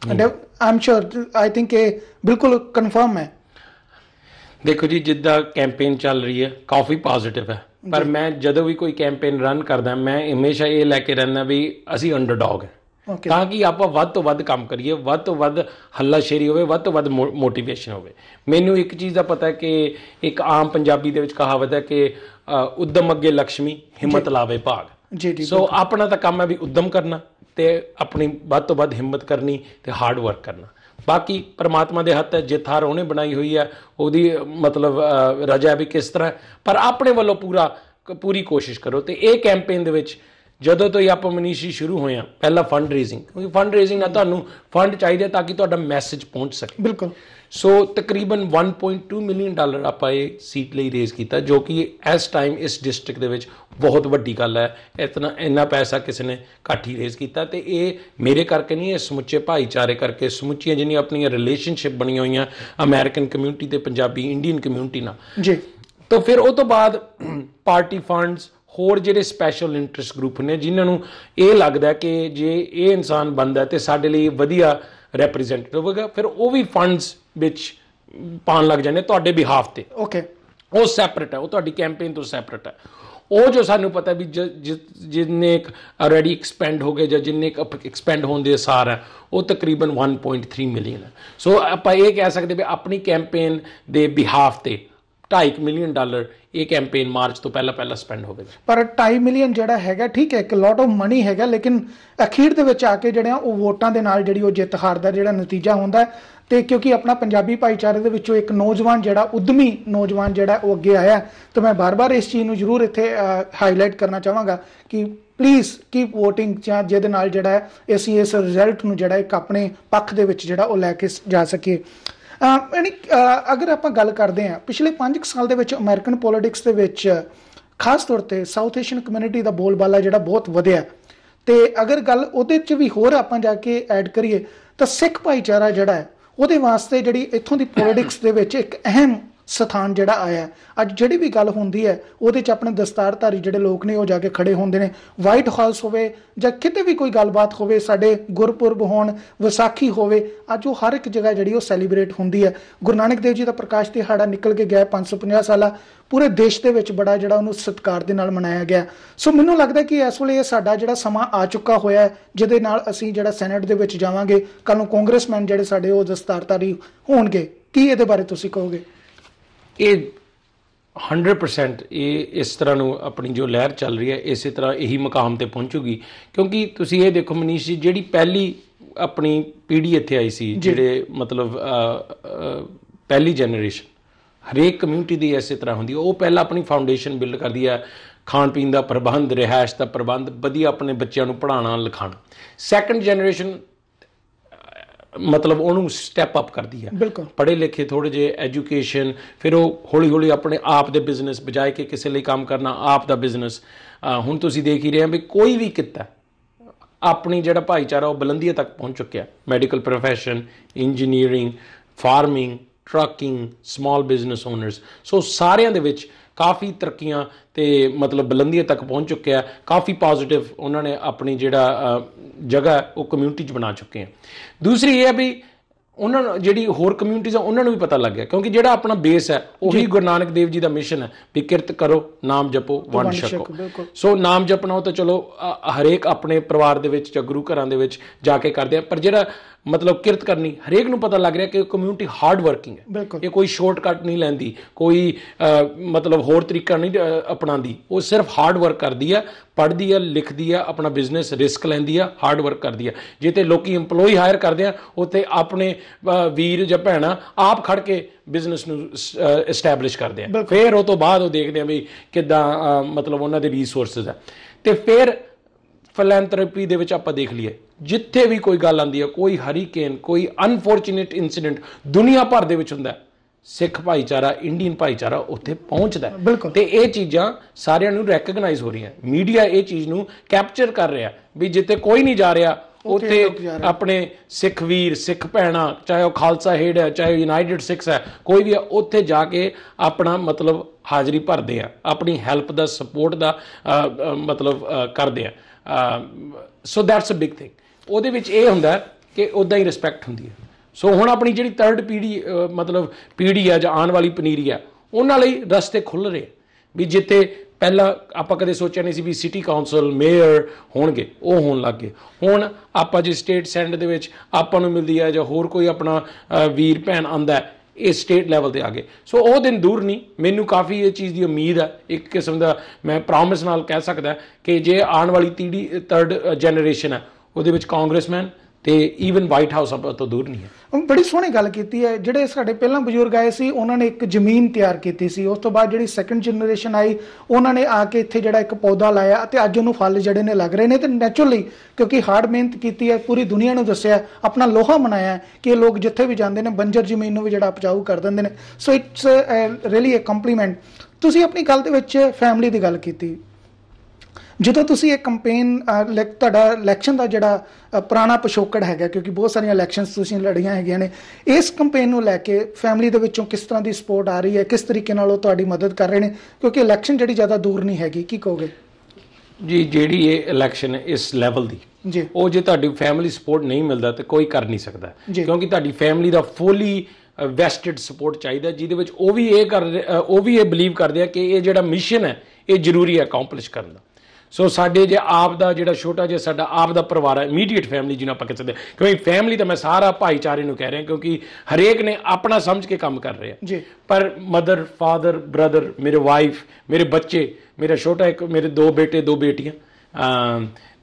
And I am sure I think ਇਹ ਬਿਲਕੁਲ ਕਨਫਰਮ ਹੈ। ਦੇਖੋ ਜੀ ਜਿੱਦਾਂ ਕੈਂਪੇਨ ਚੱਲ ਰਹੀ ਹੈ ਕਾਫੀ ਪੋਜ਼ਿਟਿਵ ਹੈ। ਪਰ ਮੈਂ ਜਦੋਂ ਵੀ ਕੋਈ ਕੈਂਪੇਨ ਰਨ ਕਰਦਾ ਮੈਂ ਹਮੇਸ਼ਾ ਇਹ ਲੈ ਕੇ ਰਹਿੰਦਾ ਵੀ ਅਸੀਂ ਅੰਡਰਡੌਗ ਹੈ। ਤਾਂ ਕਿ ਆਪਾਂ ਵੱਧ ਤੋਂ ਵੱਧ ਕੰਮ ਕਰੀਏ ਵੱਧ ਤੋਂ ਵੱਧ ਹੱਲਾਸ਼ੇਰੀ ਹੋਵੇ ਵੱਧ ਤੋਂ ਵੱਧ ਮੋਟੀਵੇਸ਼ਨ ਹੋਵੇ। ਮੈਨੂੰ ਇੱਕ ਚੀਜ਼ ਦਾ ਪਤਾ ਹੈ ਕਿ ਇੱਕ ਆਮ ਪੰਜਾਬੀ ਦੇ ਵਿੱਚ ਕਹਾਵਤ ਹੈ ਕਿ ਉਦਮ ਅੱਗੇ ਲక్ష్ਮੀ ਹਿੰਮਤ ਲਾਵੇ ਭਾਗ। ਜੀ ਜੀ ਸੋ ਆਪਣਾ ਤਾਂ ਕੰਮ ਹੈ ਵੀ ਉਦਮ ਕਰਨਾ ਤੇ ਆਪਣੀ ਵੱਧ ਤੋਂ ਵੱਧ ਹਿੰਮਤ ਕਰਨੀ ਤੇ ਹਾਰਡ ਵਰਕ ਕਰਨਾ। ਬਾਕੀ ਪਰਮਾਤਮਾ ਦੇ ਹੱਥ ਹੈ, ਜੇ ਥਾਰ ਉਹਨੇ ਬਣਾਈ ਹੋਈ ਹੈ, ਉਹਦੀ ਮਤਲਬ ਰਜਾ ਹੈ ਵੀ ਕਿਸ ਤਰ੍ਹਾਂ ਪਰ ਆਪਣੇ ਵੱਲੋਂ ਪੂਰਾ ਪੂਰੀ ਕੋਸ਼ਿਸ਼ ਕਰੋ ਤੇ ਇਹ ਕੈਂਪੇਨ ਦੇ ਵਿੱਚ ਜਦੋਂ ਤੋਂ ਹੀ ਆਪਾਂ ਮਨੀਸ਼ੀ ਸ਼ੁਰੂ ਹੋਏ ਆ ਪਹਿਲਾ ਫੰਡ ਰੇਜ਼ਿੰਗ ਕਿਉਂਕਿ ਫੰਡ ਰੇਜ਼ਿੰਗ ਨਾਲ ਤੁਹਾਨੂੰ ਫੰਡ ਚਾਹੀਦੇ ਤਾਂ ਕਿ ਤੁਹਾਡਾ ਮੈਸੇਜ ਪਹੁੰਚ ਸਕੇ। ਬਿਲਕੁਲ। ਸੋ ਤਕਰੀਬਨ 1.2 ਮਿਲੀਅਨ ਡਾਲਰ ਆਪਾਂ ਇਹ ਸੀਟ ਲਈ ਰੇਜ਼ ਕੀਤਾ ਜੋ ਕਿ ਇਸ ਟਾਈਮ ਇਸ ਡਿਸਟ੍ਰਿਕਟ ਦੇ ਵਿੱਚ ਬਹੁਤ ਵੱਡੀ ਗੱਲ ਹੈ। ਇਤਨਾ ਇੰਨਾ ਪੈਸਾ ਕਿਸੇ ਨੇ ਘੱਟ ਹੀ ਰੇਜ਼ ਕੀਤਾ ਤੇ ਇਹ ਮੇਰੇ ਕਰਕੇ ਨਹੀਂ ਇਹ ਸਮੁੱਚੇ ਭਾਈਚਾਰੇ ਕਰਕੇ ਸਮੁੱਚੀਆਂ ਜਿੰਨੀਆਂ ਆਪਣੀਆਂ ਰਿਲੇਸ਼ਨਸ਼ਿਪ ਬਣੀਆਂ ਹੋਈਆਂ ਅਮਰੀਕਨ ਕਮਿਊਨਿਟੀ ਤੇ ਪੰਜਾਬੀ ਇੰਡੀਅਨ ਕਮਿਊਨਿਟੀ ਨਾਲ। ਜੀ। ਤਾਂ ਫਿਰ ਉਹ ਤੋਂ ਬਾਅਦ ਪਾਰਟੀ ਫੰਡਸ ਹੋਰ ਜਿਹੜੇ ਸਪੈਸ਼ਲ ਇੰਟਰਸਟ ਗਰੁੱਪ ਨੇ ਜਿਨ੍ਹਾਂ ਨੂੰ ਇਹ ਲੱਗਦਾ ਕਿ ਜੇ ਇਹ ਇਨਸਾਨ ਬੰਦਾ ਤੇ ਸਾਡੇ ਲਈ ਵਧੀਆ ਰੈਪਰੈਜ਼ੈਂਟੇਟਿਵ ਹੋਵੇਗਾ ਫਿਰ ਉਹ ਵੀ ਫੰਡਸ ਵਿੱਚ ਪਾਣ ਲੱਗ ਜਾਂਦੇ ਤੁਹਾਡੇ ਬਿਹਾਫ ਤੇ। ਓਕੇ ਉਹ ਸੈਪਰੇਟ ਹੈ ਉਹ ਤੁਹਾਡੀ ਕੈਂਪੇਨ ਤੋਂ ਸੈਪਰੇਟ ਹੈ। ਉਹ ਜੋ ਸਾਨੂੰ ਪਤਾ ਵੀ ਜਿੰਨੇ ਆਲਰੇਡੀ ਐਕਸਪੈਂਡ ਹੋ ਗਏ ਜਾਂ ਜਿੰਨੇ ਐਕਸਪੈਂਡ ਹੋਣ ਦੇ ਅਸਾਰ ਹੈ ਉਹ ਤਕਰੀਬਨ 1.3 ਮਿਲੀਅਨ ਹੈ। ਸੋ ਆਪਾਂ ਇਹ ਕਹਿ ਸਕਦੇ ਵੀ ਆਪਣੀ ਕੈਂਪੇਨ ਦੇ ਬਿਹਾਫ ਤੇ 2.5 ਮਿਲੀਅਨ ਡਾਲਰ ਇਹ ਕੈਂਪੇਨ ਮਾਰਚ ਤੋਂ ਪਹਿਲਾਂ ਪਹਿਲਾਂ ਸਪੈਂਡ ਹੋਵੇਗਾ ਪਰ 2.5 ਮਿਲੀਅਨ ਜਿਹੜਾ ਹੈਗਾ ਠੀਕ ਹੈ ਇੱਕ ਲੋਟ ਆਫ ਮਨੀ ਹੈਗਾ ਲੇਕਿਨ ਅਖੀਰ ਦੇ ਵਿੱਚ ਆ ਕੇ ਜਿਹੜਾ ਉਹ ਵੋਟਾਂ ਦੇ ਨਾਲ ਜਿਹੜੀ ਉਹ ਜਿੱਤ ਹਾਰ ਦਾ ਜਿਹੜਾ ਨਤੀਜਾ ਹੁੰਦਾ ਹੈ। ਤੇ ਕਿਉਂਕਿ ਆਪਣਾ ਪੰਜਾਬੀ ਭਾਈਚਾਰੇ ਦੇ ਵਿੱਚੋਂ ਇੱਕ ਨੌਜਵਾਨ ਜਿਹੜਾ ਉਦਮੀ ਨੌਜਵਾਨ ਜਿਹੜਾ ਉਹ ਅੱਗੇ ਆਇਆ ਹੈ, ਤੇ ਮੈਂ ਬਾਰ-ਬਾਰ ਇਸ ਚੀਜ਼ ਨੂੰ ਜ਼ਰੂਰ ਇੱਥੇ ਹਾਈਲਾਈਟ ਕਰਨਾ ਚਾਹਾਂਗਾ ਕਿ ਪਲੀਜ਼ ਕੀਪ VOTING ਜਾਂ ਜਿਹਦੇ ਨਾਲ ਜਿਹੜਾ ਅਸੀਂ ਇਸ ਰਿਜ਼ਲਟ ਨੂੰ ਜਿਹੜਾ ਇੱਕ ਆਪਣੇ ਪੱਖ ਦੇ ਵਿੱਚ ਜਿਹੜਾ ਉਹ ਲੈ ਕੇ ਜਾ ਸਕੀਏ। ਯਾਨੀ ਅਗਰ ਆਪਾਂ ਗੱਲ ਕਰਦੇ ਹਾਂ, ਪਿਛਲੇ 5 ਸਾਲ ਦੇ ਵਿੱਚ ਅਮਰੀਕਨ ਪੋਲਿਟਿਕਸ ਦੇ ਵਿੱਚ, ਖਾਸ ਤੌਰ ਤੇ ਸਾਊਥ ਏਸ਼ੀਅਨ ਕਮਿਊਨਿਟੀ ਦਾ ਬੋਲਬਾਲਾ ਜਿਹੜਾ ਬਹੁਤ ਵਧਿਆ। ਤੇ ਅਗਰ ਗੱਲ ਉਹਦੇ 'ਚ ਵੀ ਹੋਰ ਆਪਾਂ ਜਾ ਕੇ ਐਡ ਕਰੀਏ, ਤਾਂ ਸਿੱਖ ਭਾਈਚਾਰਾ ਜਿਹੜਾ ਹੈ, ਉਹਦੇ ਵਾਸਤੇ ਜਿਹੜੀ ਇੱਥੋਂ ਦੀ ਪੋਲਿਟਿਕਸ ਦੇ ਵਿੱਚ ਇੱਕ ਅਹਿਮ ਸਥਾਨ ਜਿਹੜਾ ਆਇਆ ਅੱਜ ਜਿਹੜੀ ਵੀ ਗੱਲ ਹੁੰਦੀ ਹੈ, ਉਹਦੇ 'ਚ ਆਪਣੇ ਦਸਤਾਰਧਾਰੀ ਜਿਹੜੇ ਲੋਕ ਨੇ, ਉਹ ਜਾ ਕੇ ਖੜੇ ਹੁੰਦੇ ਨੇ। ਵਾਈਟ ਹਾਊਸ ਹੋਵੇ ਜਾਂ ਕਿਤੇ ਵੀ ਕੋਈ ਗੱਲਬਾਤ ਹੋਵੇ, ਸਾਡੇ ਗੁਰਪੁਰਬ ਹੋਣ, ਵਿਸਾਖੀ ਹੋਵੇ, ਅੱਜ ਉਹ ਹਰ ਇੱਕ ਜਗ੍ਹਾ ਜਿਹੜੀ ਉਹ ਸੈਲੀਬ੍ਰੇਟ ਹੁੰਦੀ ਹੈ। ਗੁਰੂ ਨਾਨਕ ਦੇਵ ਜੀ ਦਾ ਪ੍ਰਕਾਸ਼ ਦਿਹਾੜਾ ਨਿਕਲ ਕੇ ਗਿਆ ਹੈ 550 ਸਾਲਾ। ਪੂਰੇ ਦੇਸ਼ ਦੇ ਵਿੱਚ ਬੜਾ ਜਿਹੜਾ ਉਹਨੂੰ ਸਤਿਕਾਰ ਦੇ ਨਾਲ ਮਨਾਇਆ ਗਿਆ ਸੋ ਮੈਨੂੰ ਲੱਗਦਾ ਕਿ ਇਸ ਵੇਲੇ ਇਹ ਸਾਡਾ ਜਿਹੜਾ ਸਮਾਂ ਆ ਚੁੱਕਾ ਹੋਇਆ ਹੈ, ਜਿਹਦੇ ਨਾਲ ਅਸੀਂ ਜਿਹੜਾ ਸੈਨੇਟ ਦੇ ਵਿੱਚ ਜਾਵਾਂਗੇ। ਕੱਲ ਨੂੰ ਕਾਂਗਰਸਮੈਨ ਜਿਹੜੇ ਸਾਡੇ ਉਹ ਦਸਤਾਰਧਾਰੀ ਹੋਣਗੇ, ਕੀ ਇਹਦੇ ਬਾਰੇ ਤੁਸੀਂ ਕਹੋਗੇ? ਇਹ 100% ਇਹ ਇਸ ਤਰ੍ਹਾਂ ਨੂੰ ਆਪਣੀ ਜੋ ਲਹਿਰ ਚੱਲ ਰਹੀ ਹੈ ਇਸੇ ਤਰ੍ਹਾਂ ਇਹੀ ਮਕਾਮ ਤੇ ਪਹੁੰਚੂਗੀ। ਕਿਉਂਕਿ ਤੁਸੀਂ ਇਹ ਦੇਖੋ ਮਨੀਸ਼ ਜੀ ਜਿਹੜੀ ਪਹਿਲੀ ਆਪਣੀ ਪੀੜ੍ਹੀ ਇੱਥੇ ਆਈ ਸੀ ਜਿਹੜੇ ਮਤਲਬ ਪਹਿਲੀ ਜਨਰੇਸ਼ਨ ਹਰੇਕ ਕਮਿਊਨਿਟੀ ਦੀ ਇਸੇ ਤਰ੍ਹਾਂ ਹੁੰਦੀ ਹੈ। ਉਹ ਪਹਿਲਾਂ ਆਪਣੀ ਫਾਊਂਡੇਸ਼ਨ ਬਿਲਡ ਕਰਦੀ ਹੈ ਖਾਣ ਪੀਣ ਦਾ ਪ੍ਰਬੰਧ ਰਿਹਾਇਸ਼ ਦਾ ਪ੍ਰਬੰਧ ਵਧੀਆ ਆਪਣੇ ਬੱਚਿਆਂ ਨੂੰ ਪੜ੍ਹਾਉਣਾ ਲਿਖਾਉਣਾ। ਸੈਕੰਡ ਜਨਰੇਸ਼ਨ ਮਤਲਬ ਉਹਨੂੰ ਸਟੈਪ ਅਪ ਕਰਦੀ ਹੈ ਬਿਲਕੁਲ। ਪੜ੍ਹੇ ਲਿਖੇ ਥੋੜੇ ਜੇ ਐਜੂਕੇਸ਼ਨ ਫਿਰ ਉਹ ਹੌਲੀ ਹੌਲੀ ਆਪਣੇ ਆਪ ਦੇ ਬਿਜ਼ਨਸ ਬਜਾਏ ਕਿ ਕਿਸੇ ਲਈ ਕੰਮ ਕਰਨਾ ਆਪ ਦਾ ਬਿਜ਼ਨਸ ਹੁਣ ਤੁਸੀਂ ਦੇਖ ਹੀ ਰਹੇ ਹੋ ਵੀ ਕੋਈ ਵੀ ਕਿੱਤਾ ਆਪਣੀ ਜਿਹੜਾ ਭਾਈਚਾਰਾ ਉਹ ਬੁਲੰਦੀਆਂ ਤੱਕ ਪਹੁੰਚ ਚੁੱਕਿਆ। Medical profession engineering farming trucking small business owners so ਸਾਰਿਆਂ ਦੇ ਵਿੱਚ ਕਾਫੀ ਤਰੱਕੀਆਂ ਤੇ ਮਤਲਬ ਬੁਲੰਦੀਆਂ ਤੱਕ ਪਹੁੰਚ ਚੁੱਕਿਆ ਕਾਫੀ ਪੋਜ਼ਿਟਿਵ ਉਹਨਾਂ ਨੇ ਆਪਣੀ ਜਿਹੜਾ ਜਗ੍ਹਾ ਉਹ ਕਮਿਊਨਿਟੀ 'ਚ ਬਣਾ ਚੁੱਕੇ ਆ। ਦੂਸਰੀ ਇਹ ਹੈ ਵੀ ਉਹਨਾਂ ਨੂੰ ਜਿਹੜੀ ਹੋਰ ਕਮਿਊਨਿਟੀਜ਼ ਆ ਉਹਨਾਂ ਨੂੰ ਵੀ ਪਤਾ ਲੱਗ ਗਿਆ ਕਿਉਂਕਿ ਜਿਹੜਾ ਆਪਣਾ ਬੇਸ ਹੈ ਉਹੀ ਗੁਰੂ ਨਾਨਕ ਦੇਵ ਜੀ ਦਾ ਮਿਸ਼ਨ ਹੈ ਵੀ ਕਿਰਤ ਕਰੋ ਨਾਮ ਜਪੋ ਵੰਡ ਛਕੋ। ਸੋ ਨਾਮ ਜਪਣਾ ਉਹ ਤਾਂ ਚਲੋ ਹਰੇਕ ਆਪਣੇ ਪਰਿਵਾਰ ਦੇ ਵਿੱਚ ਜਾਂ ਗੁਰੂ ਘਰਾਂ ਦੇ ਵਿੱਚ ਜਾ ਕੇ ਕਰਦੇ ਆ ਪਰ ਜਿਹੜਾ ਮਤਲਬ ਕਿਰਤ ਕਰਨੀ ਹਰੇਕ ਨੂੰ ਪਤਾ ਲੱਗ ਰਿਹਾ ਕਿ ਕਮਿਊਨਿਟੀ ਹਾਰਡ ਵਰਕਿੰਗ ਹੈ। ਇਹ ਕੋਈ ਸ਼ਾਰਟਕਟ ਨਹੀਂ ਲੈਂਦੀ ਕੋਈ ਮਤਲਬ ਹੋਰ ਤਰੀਕਾ ਨਹੀਂ ਅਪਣਾਉਂਦੀ। ਉਹ ਸਿਰਫ ਹਾਰਡ ਵਰਕ ਕਰਦੀ ਆ ਪੜ੍ਹਦੀ ਆ ਲਿਖਦੀ ਆ ਆਪਣਾ ਬਿਜ਼ਨਸ ਰਿਸਕ ਲੈਂਦੀ ਆ ਹਾਰਡ ਵਰਕ ਕਰਦੀ ਆ ਜੇ ਤੇ ਲੋਕੀ EMPLOYE ਹਾਇਰ ਕਰਦੇ ਆ ਉੱਥੇ ਆਪਣੇ ਵੀਰ ਜਾਂ ਭੈਣਾਂ ਆਪ ਖੜ ਕੇ ਬਿਜ਼ਨਸ ਨੂੰ ਐਸਟੈਬਲਿਸ਼ ਕਰਦੇ ਆ। ਫਿਰ ਉਹ ਤੋਂ ਬਾਅਦ ਉਹ ਦੇਖਦੇ ਆ ਵੀ ਕਿੱਦਾਂ ਮਤਲਬ ਉਹਨਾਂ ਦੇ ਰਿਸੋਰਸਸ ਆ। ਤੇ ਫਿਰ ਫਿਲੈਂਥਰਪੀ ਦੇ ਵਿੱਚ ਆਪਾਂ ਦੇਖ ਲਈਏ ਜਿੱਥੇ ਵੀ ਕੋਈ ਗੱਲ ਆਂਦੀ ਹੈ ਕੋਈ ਹਰੀਕੇਨ ਕੋਈ ਅਨਫੋਰਚੂਨੇਟ ਇਨਸੀਡੈਂਟ ਦੁਨੀਆ ਭਰ ਦੇ ਵਿੱਚ ਹੁੰਦਾ ਸਿੱਖ ਭਾਈਚਾਰਾ ਇੰਡੀਅਨ ਭਾਈਚਾਰਾ ਉੱਥੇ ਪਹੁੰਚਦਾ। ਤੇ ਇਹ ਚੀਜ਼ਾਂ ਸਾਰਿਆਂ ਨੂੰ ਰੈਕਗਨਾਈਜ਼ ਹੋ ਰਹੀਆਂ ਮੀਡੀਆ ਇਹ ਚੀਜ਼ ਨੂੰ ਕੈਪਚਰ ਕਰ ਰਿਹਾ ਵੀ ਜਿੱਥੇ ਕੋਈ ਨਹੀਂ ਜਾ ਰਿਹਾ ਉੱਥੇ। ਆਪਣੇ ਸਿੱਖ ਵੀਰ ਸਿੱਖ ਭੈਣਾਂ ਚਾਹੇ ਉਹ ਖਾਲਸਾ ਹੇਡ ਹੈ ਚਾਹੇ ਯੂਨਾਈਟਿਡ ਸਿੱਖਸ ਹੈ ਕੋਈ ਵੀ ਹੈ ਉੱਥੇ ਜਾ ਕੇ ਆਪਣਾ ਮਤਲਬ ਹਾਜ਼ਰੀ ਭਰਦੇ ਆ ਆਪਣੀ ਹੈਲਪ ਦਾ ਸਪੋਰਟ ਦਾ ਮਤਲਬ ਕਰਦੇ ਆ so that's a big thing ਉਹਦੇ ਵਿੱਚ ਇਹ ਹੁੰਦਾ ਕਿ ਉਦਾਂ ਹੀ ਰਿਸਪੈਕਟ ਹੁੰਦੀ ਹੈ। ਸੋ ਹੁਣ ਆਪਣੀ ਜਿਹੜੀ ਥਰਡ ਪੀੜ੍ਹੀ ਮਤਲਬ ਪੀੜ੍ਹੀ ਆ ਜਾਂ ਆਉਣ ਵਾਲੀ ਪਨੀਰੀ ਆ, ਉਹਨਾਂ ਲਈ ਰਸਤੇ ਖੁੱਲ ਰਹੇ। ਵੀ ਜਿੱਥੇ ਪਹਿਲਾਂ ਆਪਾਂ ਕਦੇ ਸੋਚਿਆ ਨਹੀਂ ਸੀ ਵੀ ਸਿਟੀ ਕਾਉਂਸਲ ਮੇਅਰ ਹੋਣਗੇ, ਉਹ ਹੋਣ ਲੱਗੇ ਹੁਣ ਆਪਾਂ ਜੇ ਸਟੇਟ ਸੈਂਡ ਦੇ ਵਿੱਚ ਆਪਾਂ ਨੂੰ ਮਿਲਦੀ ਹੈ ਜਾਂ ਹੋਰ ਕੋਈ ਆਪਣਾ ਵੀਰ, ਭੈਣ ਆਂਦਾ ਇਹ ਸਟੇਟ ਲੈਵਲ ਤੇ ਆ ਗਏ ਸੋ ਉਹ ਦਿਨ ਦੂਰ ਨਹੀਂ। ਮੈਨੂੰ ਕਾਫੀ ਇਹ ਚੀਜ਼ ਦੀ ਉਮੀਦ ਹੈ ਇੱਕ ਕਿਸਮ ਦਾ ਮੈਂ ਪ੍ਰੋਮਿਸ ਨਾਲ ਕਹਿ ਸਕਦਾ ਕਿ ਜੇ ਆਉਣ ਵਾਲੀ ਤੀੜੀ ਥਰਡ ਜਨਰੇਸ਼ਨ ਹੈ ਉਹਦੇ ਵਿੱਚ ਕਾਂਗਰਸਮੈਨ ਤੇ ਈਵਨ ਵਾਈਟ ਹਾਊਸ ਤੋਂ ਦੂਰ ਨਹੀਂ ਹੈ। ਬੜੀ ਸੋਹਣੀ ਗੱਲ ਕੀਤੀ ਹੈ। ਜਿਹੜੇ ਸਾਡੇ ਪਹਿਲਾਂ ਬਜ਼ੁਰਗ ਆਏ ਸੀ, ਉਹਨਾਂ ਨੇ ਇੱਕ ਜ਼ਮੀਨ ਤਿਆਰ ਕੀਤੀ ਸੀ। ਉਸ ਤੋਂ ਬਾਅਦ ਜਿਹੜੀ ਸੈਕੰਡ ਜਨਰੇਸ਼ਨ ਆਈ, ਉਹਨਾਂ ਨੇ ਆ ਕੇ ਇੱਥੇ ਜਿਹੜਾ ਇੱਕ ਪੌਦਾ ਲਾਇਆ ਅਤੇ ਅੱਜ ਉਹਨੂੰ ਫਲ ਜਿਹੜੇ ਨੇ ਲੱਗ ਰਹੇ ਨੇ ਤੇ ਨੈਚੁਰਲੀ ਕਿਉਂਕਿ ਹਾਰਡ ਮਿਹਨਤ ਕੀਤੀ ਹੈ, ਪੂਰੀ ਦੁਨੀਆ ਨੂੰ ਦੱਸਿਆ, ਆਪਣਾ ਲੋਹਾ ਮਨਾਇਆ ਕਿ ਇਹ ਲੋਕ ਜਿੱਥੇ ਵੀ ਜਾਂਦੇ ਨੇ, ਬੰਜਰ ਜ਼ਮੀਨ ਨੂੰ ਵੀ ਜਿਹੜਾ ਉਪਜਾਊ ਕਰ ਦਿੰਦੇ ਨੇ। So it's really a compliment ਤੁਸੀਂ ਆਪਣੀ ਗੱਲ ਦੇ ਵਿੱਚ ਫੈਮਿਲੀ ਦੀ ਗੱਲ ਕੀਤੀ। ਜਦੋਂ ਤੁਸੀਂ ਇਹ ਕੰਪੇਨ ਤੁਹਾਡਾ ਇਲੈਕਸ਼ਨ ਦਾ ਜਿਹੜਾ ਪੁਰਾਣਾ ਪਿਛੋਕੜ ਹੈਗਾ ਕਿਉਂਕਿ ਬਹੁਤ ਸਾਰੀਆਂ ਇਲੈਕਸ਼ਨਸ ਤੁਸੀਂ ਲੜੀਆਂ ਹੈਗੀਆਂ ਨੇ ਇਸ ਕੰਪੇਨ ਨੂੰ ਲੈ ਕੇ ਫੈਮਿਲੀ ਦੇ ਵਿੱਚੋਂ ਕਿਸ ਤਰ੍ਹਾਂ ਦੀ ਸਪੋਰਟ ਆ ਰਹੀ ਹੈ ਕਿਸ ਤਰੀਕੇ ਨਾਲ ਉਹ ਤੁਹਾਡੀ ਮਦਦ ਕਰ ਰਹੇ ਨੇ ਕਿਉਂਕਿ ਇਲੈਕਸ਼ਨ ਜਿਹੜੀ ਜ਼ਿਆਦਾ ਦੂਰ ਨਹੀਂ ਹੈਗੀ ਕੀ ਕਹੋਗੇ? ਜੀ ਜਿਹੜੀ ਇਹ ਇਲੈਕਸ਼ਨ ਹੈ ਇਸ ਲੈਵਲ ਦੀ ਜੀ। ਉਹ ਜੇ ਤੁਹਾਡੀ ਫੈਮਿਲੀ ਸਪੋਰਟ ਨਹੀਂ ਮਿਲਦਾ ਤੇ ਕੋਈ ਕਰ ਨਹੀਂ ਸਕਦਾ। ਕਿਉਂਕਿ ਤੁਹਾਡੀ ਫੈਮਿਲੀ ਦਾ ਫੁੱਲੀ ਵੈਸਟਡ ਸਪੋਰਟ ਚਾਹੀਦਾ ਜਿਹਦੇ ਵਿੱਚ ਉਹ ਵੀ ਇਹ ਕਰ ਉਹ ਵੀ ਇਹ ਬਲੀਵ ਕਰਦੇ ਆ ਕਿ ਇਹ ਜਿਹੜਾ ਮਿਸ਼ਨ ਹੈ ਇਹ ਜ਼ਰੂਰੀ ਹੈ ਅਕਾਂਪਲਿਸ਼ ਕਰਨ ਦਾ। ਸੋ ਸਾਡੇ ਜੇ ਆਪ ਦਾ ਜਿਹੜਾ ਛੋਟਾ ਜਿਹਾ ਸਾਡਾ ਆਪ ਦਾ ਪਰਿਵਾਰ ਹੈ ਇਮੀਡੀਏਟ ਫੈਮਿਲੀ ਜਿਹਨੂੰ ਆਪਾਂ ਕਹਿ ਸਕਦੇ। ਕਿਉਂਕਿ ਫੈਮਿਲੀ ਤਾਂ ਮੈਂ ਸਾਰਾ ਭਾਈਚਾਰੇ ਨੂੰ ਕਹਿ ਰਿਹਾ ਕਿਉਂਕਿ ਹਰੇਕ ਨੇ ਆਪਣਾ ਸਮਝ ਕੇ ਕੰਮ ਕਰ ਰਿਹਾ। ਜੀ। ਪਰ ਮਦਰ ਫਾਦਰ ਬ੍ਰਦਰ ਮੇਰੇ ਵਾਈਫ ਮੇਰੇ ਬੱਚੇ ਮੇਰਾ ਛੋਟਾ ਇੱਕ ਮੇਰੇ ਦੋ ਬੇਟੇ ਦੋ ਬੇਟੀਆਂ